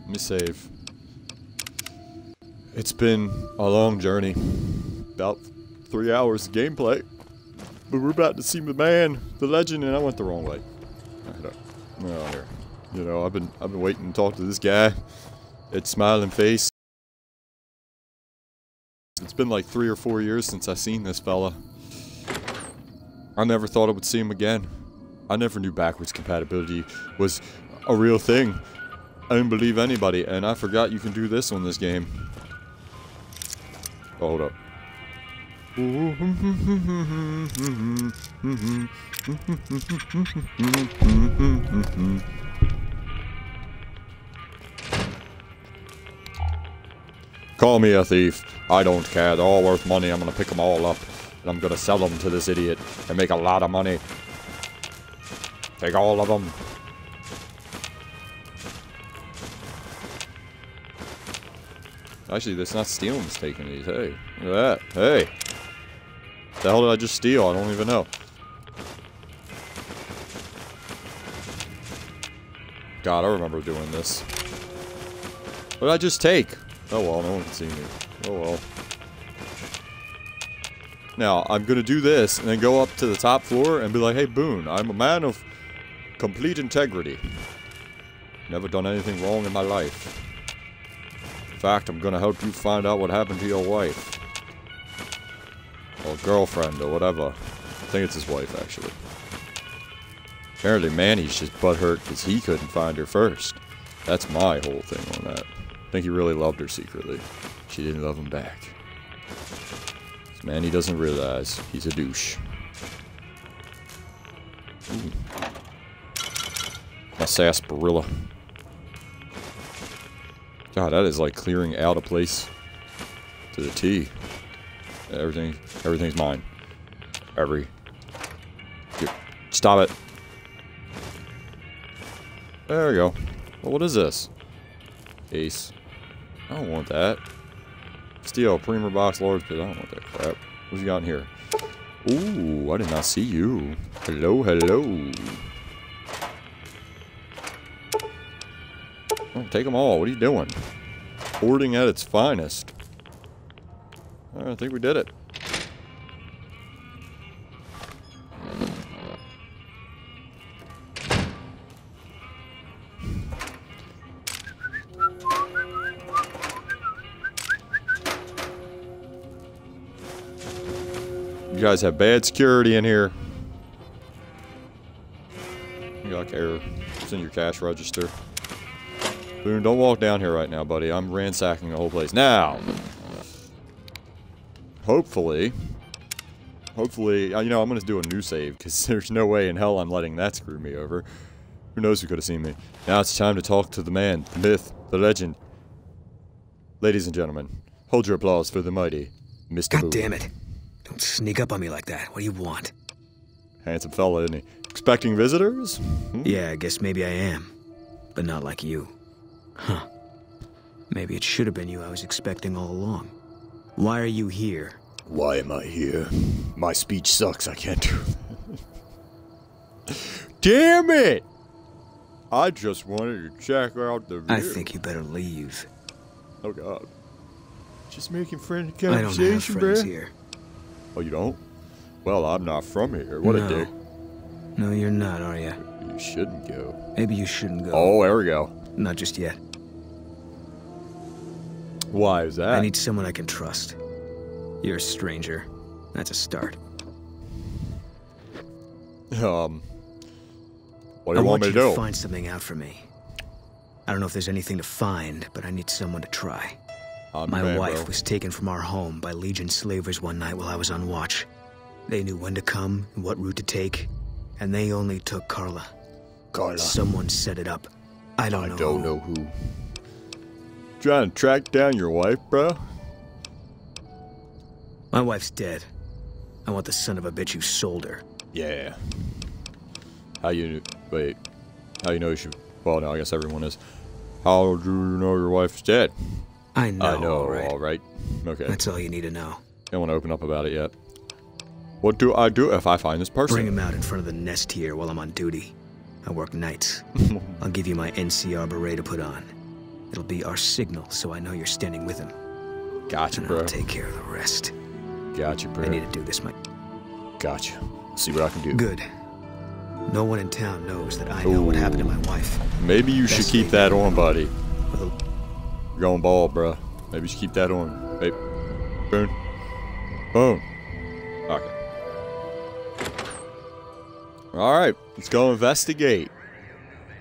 Let me save. It's been a long journey. About three hours of gameplay. But we're about to see the man, the legend, and I went the wrong way. I don't- here. You know, I've been I've been waiting to talk to this guy. It's smiling face. It's been like three or four years since I seen this fella. I never thought I would see him again. I never knew backwards compatibility was a real thing. I didn't believe anybody, and I forgot you can do this on this game. Oh, hold up. Call me a thief. I don't care. They're all worth money. I'm gonna pick them all up, and I'm gonna sell them to this idiot and make a lot of money. Take all of them. Actually, that's not stealing that's taking these. Hey, look at that. Hey. The hell did I just steal? I don't even know. God, I remember doing this. What did I just take? Oh well, no one can see me. Oh well. Now, I'm gonna do this and then go up to the top floor and be like, hey Boone, I'm a man of complete integrity. Never done anything wrong in my life. In fact, I'm gonna help you find out what happened to your wife. Or girlfriend, or whatever. I think it's his wife, actually. Apparently Manny's just butthurt because he couldn't find her first. That's my whole thing on that. I think he really loved her secretly. She didn't love him back. This he doesn't realize he's a douche. Ooh. My sarsaparilla. God, that is like clearing out a place to the T. Everything, everything's mine. Every. Stop it. There we go. Well, what is this? Ace. I don't want that. Steel, Premier Box, Large Pit. I don't want that crap. What you got in here? Ooh, I did not see you. Hello, hello. Oh, take them all. What are you doing? Hoarding at its finest. I think we did it. Guys have bad security in here. You got error. It's in your cash register. Boone, don't walk down here right now, buddy. I'm ransacking the whole place. Now, hopefully, Hopefully, uh, you know, I'm going to do a new save, because there's no way in hell I'm letting that screw me over. Who knows who could have seen me. Now it's time to talk to the man, the myth, the legend. Ladies and gentlemen, hold your applause for the mighty Mr. God Boone. damn it. Don't sneak up on me like that. What do you want? Handsome fella, isn't he? Expecting visitors? Hmm? Yeah, I guess maybe I am. But not like you. Huh. Maybe it should have been you I was expecting all along. Why are you here? Why am I here? My speech sucks. I can't do Damn it! I just wanted to check out the view. I think you better leave. Oh god. Just making friendly I don't have conversation, friends bruh. here. Oh, you don't? Well, I'm not from here. What No. a dick. No, you're not, are you? You shouldn't go. Maybe you shouldn't go. Oh, there we go. Not just yet. Why is that? I need someone I can trust. You're a stranger. That's a start. Um. What do I you want me you to do? find something out for me. I don't know if there's anything to find, but I need someone to try. I'm My wife bro. was taken from our home by Legion slavers one night while I was on watch. They knew when to come and what route to take, and they only took Carla. Carla. Someone set it up. I don't I know. don't know who. Trying to track down your wife, bro? My wife's dead. I want the son of a bitch who sold her. Yeah. How you wait? How you know she? Well, no, I guess everyone is. How do you know your wife's dead? I know. I know, all right. all right. Okay. That's all you need to know. I Don't want to open up about it yet. What do I do if I find this person? Bring him out in front of the nest here while I'm on duty. I work nights. I'll give you my NCR beret to put on. It'll be our signal, so I know you're standing with him. Gotcha, and bro. I'll take care of the rest. Gotcha, bro. I need to do this, my. Gotcha. See what I can do. Good. No one in town knows that I know what happened to my wife. Maybe you should keep that on, buddy. Well, You're going bald, bro. Maybe you should keep that on. Boom, boom. Okay. All right, let's go investigate.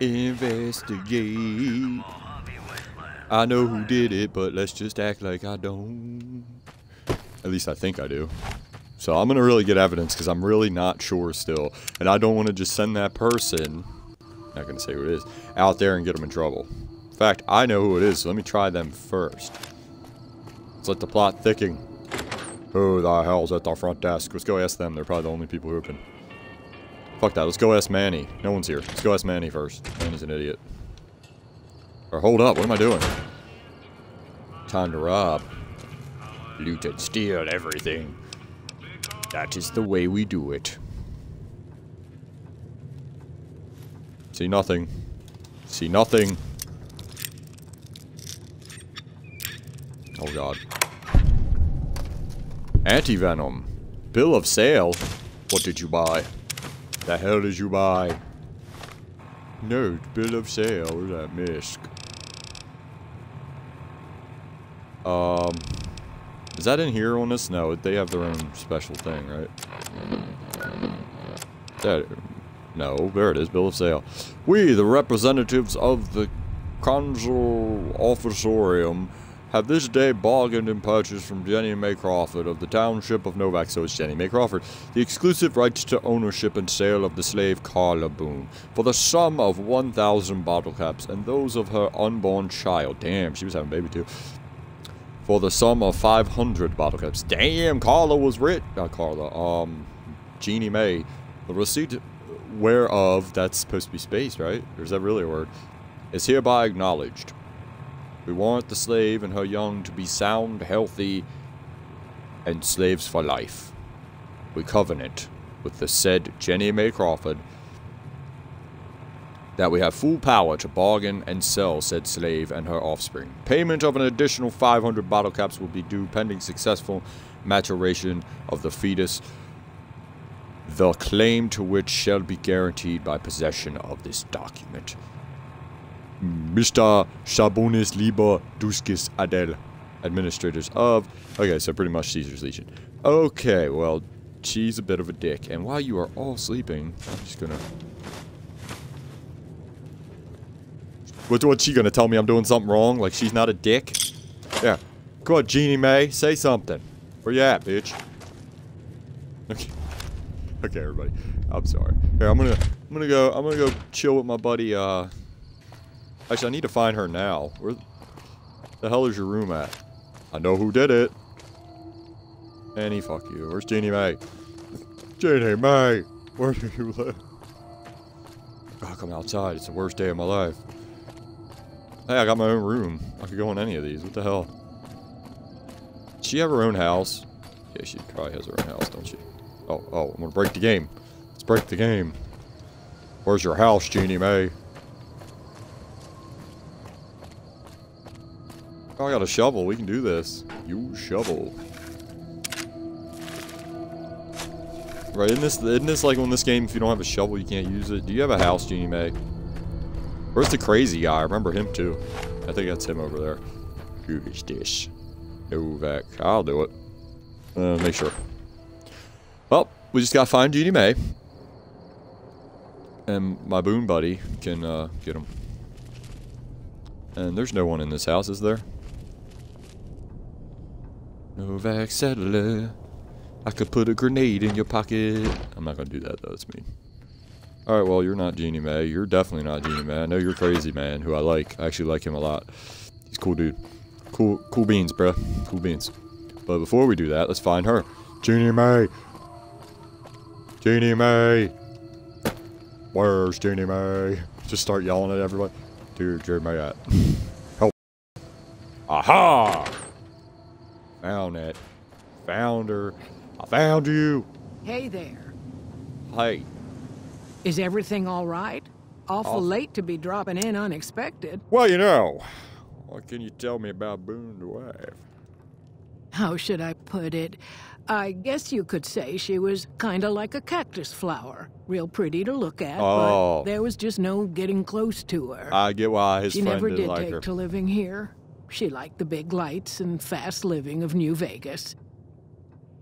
Investigate. I know who did it, but let's just act like I don't. At least I think I do. So I'm gonna really get evidence because I'm really not sure still, and I don't want to just send that person. Not gonna say who it is out there and get them in trouble. In fact, I know who it is, so let me try them first. Let's let the plot thicken. Who the hell's at the front desk? Let's go ask them. They're probably the only people who open. Fuck that. Let's go ask Manny. No one's here. Let's go ask Manny first. Manny's an idiot. Or hold up. What am I doing? Time to rob. Loot and steal everything. That is the way we do it. See nothing. See nothing. Oh god. Anti-venom. Bill of sale. What did you buy? The hell did you buy? No, bill of sale. That misc? Um, is that in here on this? No, they have their own special thing, right? That, no, there it is, bill of sale. We, the representatives of the consul officerium, have this day bargained and purchased from Jenny May Crawford of the township of Novac, so it's Jenny May Crawford, the exclusive rights to ownership and sale of the slave Carla Boone for the sum of 1,000 bottle caps and those of her unborn child. Damn, she was having a baby too. For the sum of 500 bottle caps. Damn, Carla was rich. Not Carla, um, Jeannie May. The receipt whereof, that's supposed to be spaced, right? Or is that really a word? Is hereby acknowledged. We want the slave and her young to be sound, healthy, and slaves for life. We covenant with the said Jenny May Crawford that we have full power to bargain and sell said slave and her offspring. Payment of an additional 500 bottle caps will be due pending successful maturation of the fetus, the claim to which shall be guaranteed by possession of this document. Mr. Sabonis Liber Duskis Adel, administrators of. Okay, so pretty much Caesar's Legion. Okay, well, she's a bit of a dick. And while you are all sleeping, I'm just gonna. What, what's she gonna tell me I'm doing something wrong? Like she's not a dick? Yeah. Go on, Jeannie May, say something. Where you at, bitch? Okay. Okay, everybody. I'm sorry. Here, I'm gonna I'm gonna go I'm gonna go chill with my buddy uh Actually I need to find her now. Where the hell is your room at? I know who did it. Annie, fuck you. Where's Jeannie May? Jeannie May! Where do you live? God, come outside. It's the worst day of my life. Hey, I got my own room. I could go in any of these. What the hell? Does she have her own house? Yeah, she probably has her own house, don't she? Oh, oh, I'm gonna break the game. Let's break the game. Where's your house, Jeannie May? Oh, I got a shovel. We can do this. You shovel. Right, isn't this, isn't this like on this game, if you don't have a shovel, you can't use it? Do you have a house, Jeannie May? Where's the crazy guy? I remember him too. I think that's him over there. Who is this? Novac. I'll do it. Uh, make sure. Well, we just gotta find Jeannie May. And my boon buddy can uh, get him. And there's no one in this house, is there? Novac Settler. I could put a grenade in your pocket. I'm not gonna do that though, it's mean. Alright, well, you're not Jeannie May. You're definitely not Jeannie May. I know you're crazy, man, who I like. I actually like him a lot. He's cool dude. Cool, cool beans, bro. Cool beans. But before we do that, let's find her. Jeannie May. Jeannie May. Where's Jeannie May? Just start yelling at everybody. Dude, Jeannie May at? Help. Aha! Found it. Found her. I found you. Hey there. Hey. Is everything all right? Awful Awful. late to be dropping in unexpected. Well, you know. What can you tell me about Boone the wife? How should I put it? I guess you could say she was kinda like a cactus flower. Real pretty to look at, Oh. but there was just no getting close to her. I get why his she friend never did like take her. to living here. She liked the big lights and fast living of New Vegas.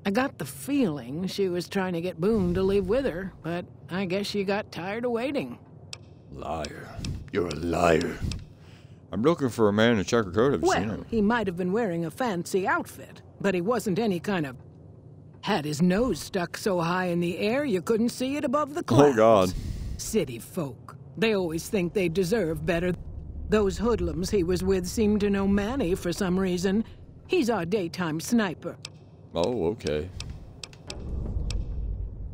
I got the feeling she was trying to get Boone to leave with her, but I guess she got tired of waiting. Liar. You're a liar. I'm looking for a man in a checker coat. Have you seen Well, him? he might have been wearing a fancy outfit, but he wasn't any kind of. Had his nose stuck so high in the air you couldn't see it above the clouds. Oh, God. City folk. They always think they deserve better. Those hoodlums he was with seem to know Manny for some reason. He's our daytime sniper. Oh, okay.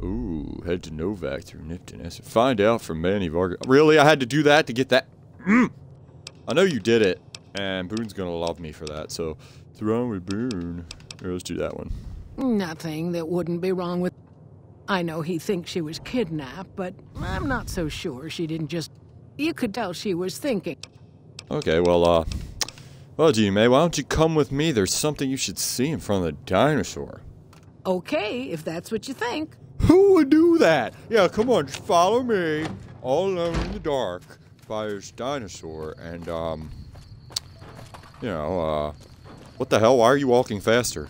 Ooh, head to Novac through Nipton. Find out from Manny Vargas. Really? I had to do that to get that? Mm. I know you did it, and Boone's gonna love me for that, so what's wrong with Boone? Here, let's do that one. Nothing that wouldn't be wrong with. I know he thinks she was kidnapped, but I'm not so sure she didn't just. You could tell she was thinking. Okay, well, uh, well, G May, why don't you come with me? There's something you should see in front of the dinosaur. Okay, if that's what you think. Who would do that? Yeah, come on, just follow me. All alone in the dark by this dinosaur, and um, you know, uh, what the hell? Why are you walking faster?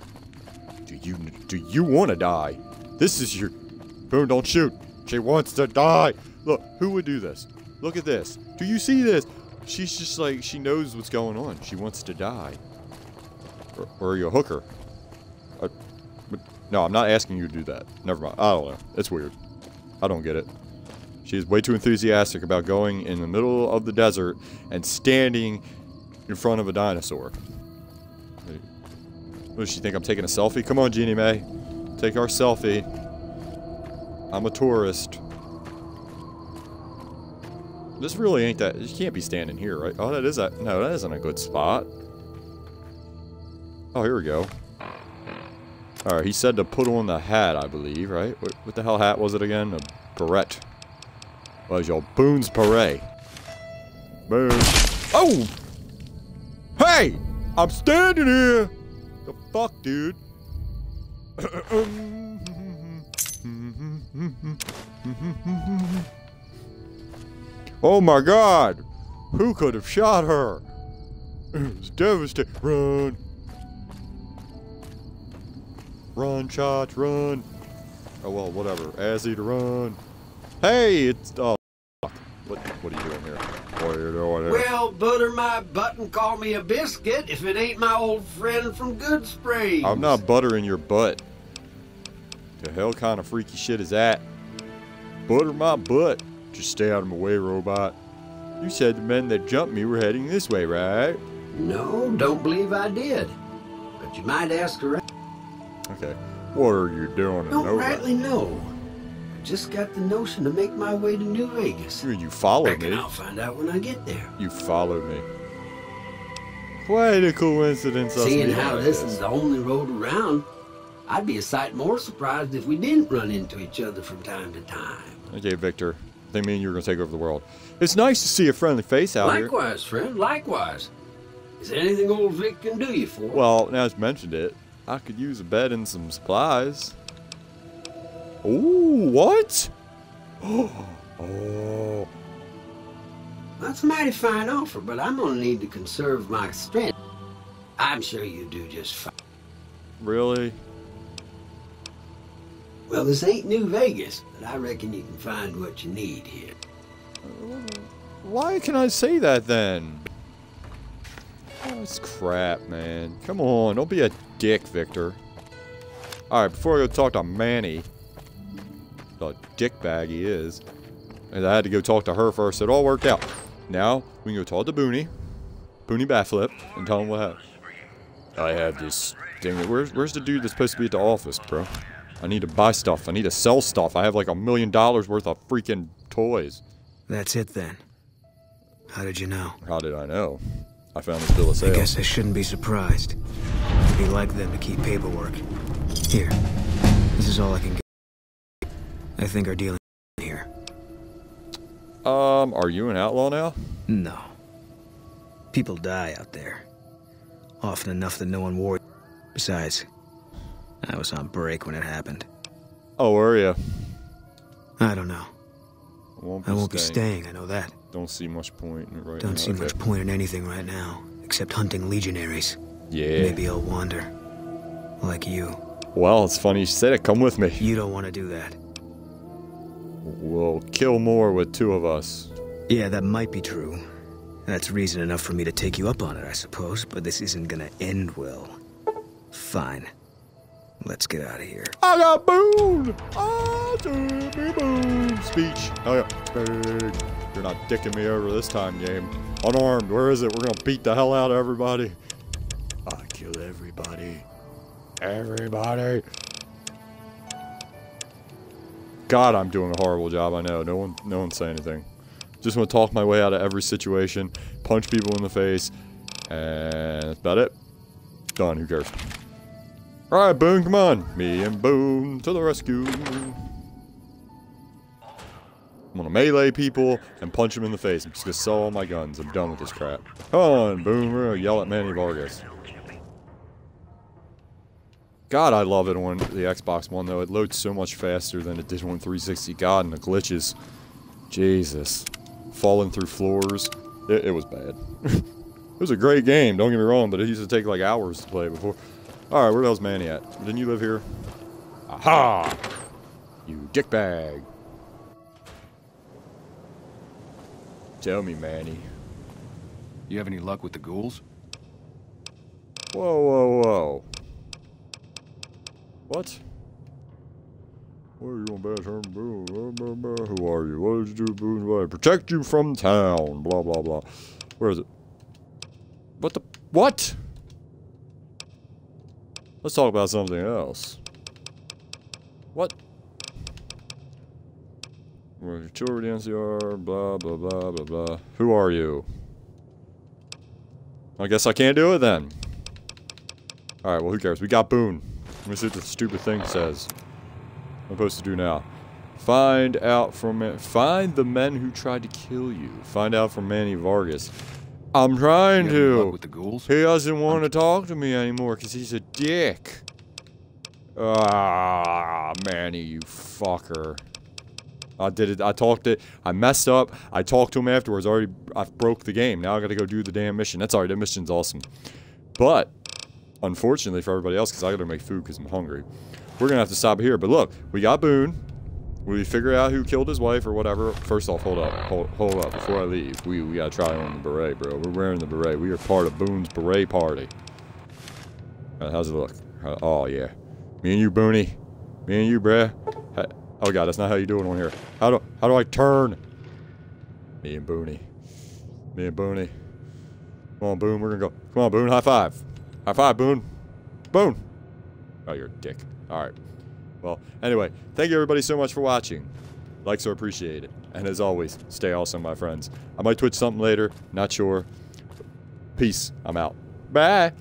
Do you do you want to die? This is your boom. Don't shoot. She wants to die. Look, who would do this? Look at this. Do you see this? She's just like she knows what's going on. She wants to die. Or, or are you a hooker? Uh, but no, I'm not asking you to do that. Never mind. I don't know. It's weird. I don't get it. She is way too enthusiastic about going in the middle of the desert and standing in front of a dinosaur. What does she think? I'm taking a selfie? Come on, Jeannie May. Take our selfie. I'm a tourist. This really ain't that. You can't be standing here, right? Oh, that is a. No, that isn't a good spot. Oh, here we go. Alright, he said to put on the hat, I believe, right? What, what the hell hat was it again? A beret. Was your Boone's Parade. Boone. Oh! Hey! I'm standing here! The fuck, dude? oh my god! Who could have shot her? It was devastating. Run! Run, shots, run. Oh well, whatever. Azzy to run. Hey, it's oh. fuck. What what are you doing here? What are you doing here? Well, butter my butt and call me a biscuit if it ain't my old friend from Goodsprings. I'm not buttering your butt. The hell kind of freaky shit is that? Butter my butt. Just stay out of my way, robot. You said the men that jumped me were heading this way, right? No, don't believe I did. But you might ask around. Okay. What are you doing in Don't Novac? rightly know. I just got the notion to make my way to New Vegas. You, you followed me. I'll find out when I get there. You followed me. Quite a coincidence. Seeing how like this is the only road around, I'd be a sight more surprised if we didn't run into each other from time to time. Okay, Victor. They mean you're gonna take over the world. It's nice to see a friendly face out here. Likewise, friend, likewise. Is there anything old Vic can do you for? Well, now it's mentioned it, I could use a bed and some supplies. Ooh, what? oh, That's a mighty fine offer, but I'm gonna need to conserve my strength. I'm sure you do just fine. really? Well, this ain't New Vegas, but I reckon you can find what you need here. Why can I say that then? Oh, it's crap, man. Come on, don't be a dick, Victor. Alright, before I go talk to Manny, the dickbag he is, and I had to go talk to her first, it all worked out. Now, we can go talk to Booney, Booney Backflip, and tell him what happened. I have this thing. Where's, where's the dude that's supposed to be at the office, bro? I need to buy stuff. I need to sell stuff. I have like a million dollars worth of freaking toys. That's it then. How did you know? How did I know? I found this bill of sale. I guess I shouldn't be surprised. It'd be like them to keep paperwork. Here. This is all I can get. I think our dealing here. Um, are you an outlaw now? No. People die out there. Often enough that no one wore. Besides, I was on break when it happened. Oh, were you? I don't know. I won't I won't be staying, I know that. Don't see much point in it right now. Don't now. see Okay. much point in anything right now, except hunting legionaries. Yeah. Maybe I'll wander. Like you. Well, it's funny you said it. Come with me. You don't want to do that. We'll kill more with two of us. Yeah, that might be true. That's reason enough for me to take you up on it, I suppose, but this isn't gonna end well. Fine. Let's get out of here. I got Boone! Ah, Jimmy Boone! Speech. Oh, yeah. You're not dicking me over this time, game. Unarmed. Where is it? We're gonna beat the hell out of everybody. I kill everybody. Everybody. God, I'm doing a horrible job. I know. No one, no one say anything. Just want to talk my way out of every situation, punch people in the face, and that's about it. Done. Who cares? All right, Boone, come on. Me and Boone to the rescue. I'm gonna melee people and punch them in the face. I'm just gonna sell all my guns. I'm done with this crap. Come on, Boone. We're gonna yell at Manny Vargas. God, I love it on the Xbox One, though. It loads so much faster than it did on 360. God, and the glitches. Jesus. Falling through floors. It, it was bad. it was a great game, don't get me wrong, but it used to take like hours to play before. Alright, where the hell's Manny at? Didn't you live here? Aha! You dickbag. Tell me, Manny. You have any luck with the ghouls? Whoa, whoa, whoa. What? What are you on bad terms, Boone? Blah, blah, blah. Who are you? What did you do, Boone? Protect you from town. Blah, blah, blah. Where is it? What the? What? Let's talk about something else. What? Your tour the NCR? Blah, blah, blah, blah, blah. Who are you? I guess I can't do it then. Alright, well, who cares? We got Boone. Let me see what the stupid thing says. What am I supposed to do now? Find out from... Find the men who tried to kill you. Find out from Manny Vargas. I'm trying You have any luck to. with the ghouls? He doesn't want to talk to me anymore because he's a dick. Ah, Manny, you fucker. I did it. I talked it. I messed up. I talked to him afterwards. I already, I broke the game. Now I got to go do the damn mission. That's alright. That mission's awesome. But unfortunately for everybody else, because I got to make food because I'm hungry, we're gonna have to stop here. But look, we got Boone. We figure out who killed his wife or whatever. First off, hold up, hold, hold up. Before I leave, we we gotta try on the beret, bro. We're wearing the beret. We are part of Boone's beret party. Uh, how's it look? Uh, oh yeah, me and you, Booney. Me and you, bruh. Oh god, that's not how you do it on here. How do how do I turn? Me and Booney. Me and Booney. Come on, Boone. We're gonna go. Come on, Boone. High five. High five, Boone. Boone. Oh, you're a dick. All right. Well, anyway, thank you everybody so much for watching. Likes are appreciated. And as always, stay awesome, my friends. I might twitch something later. Not sure. Peace. I'm out. Bye.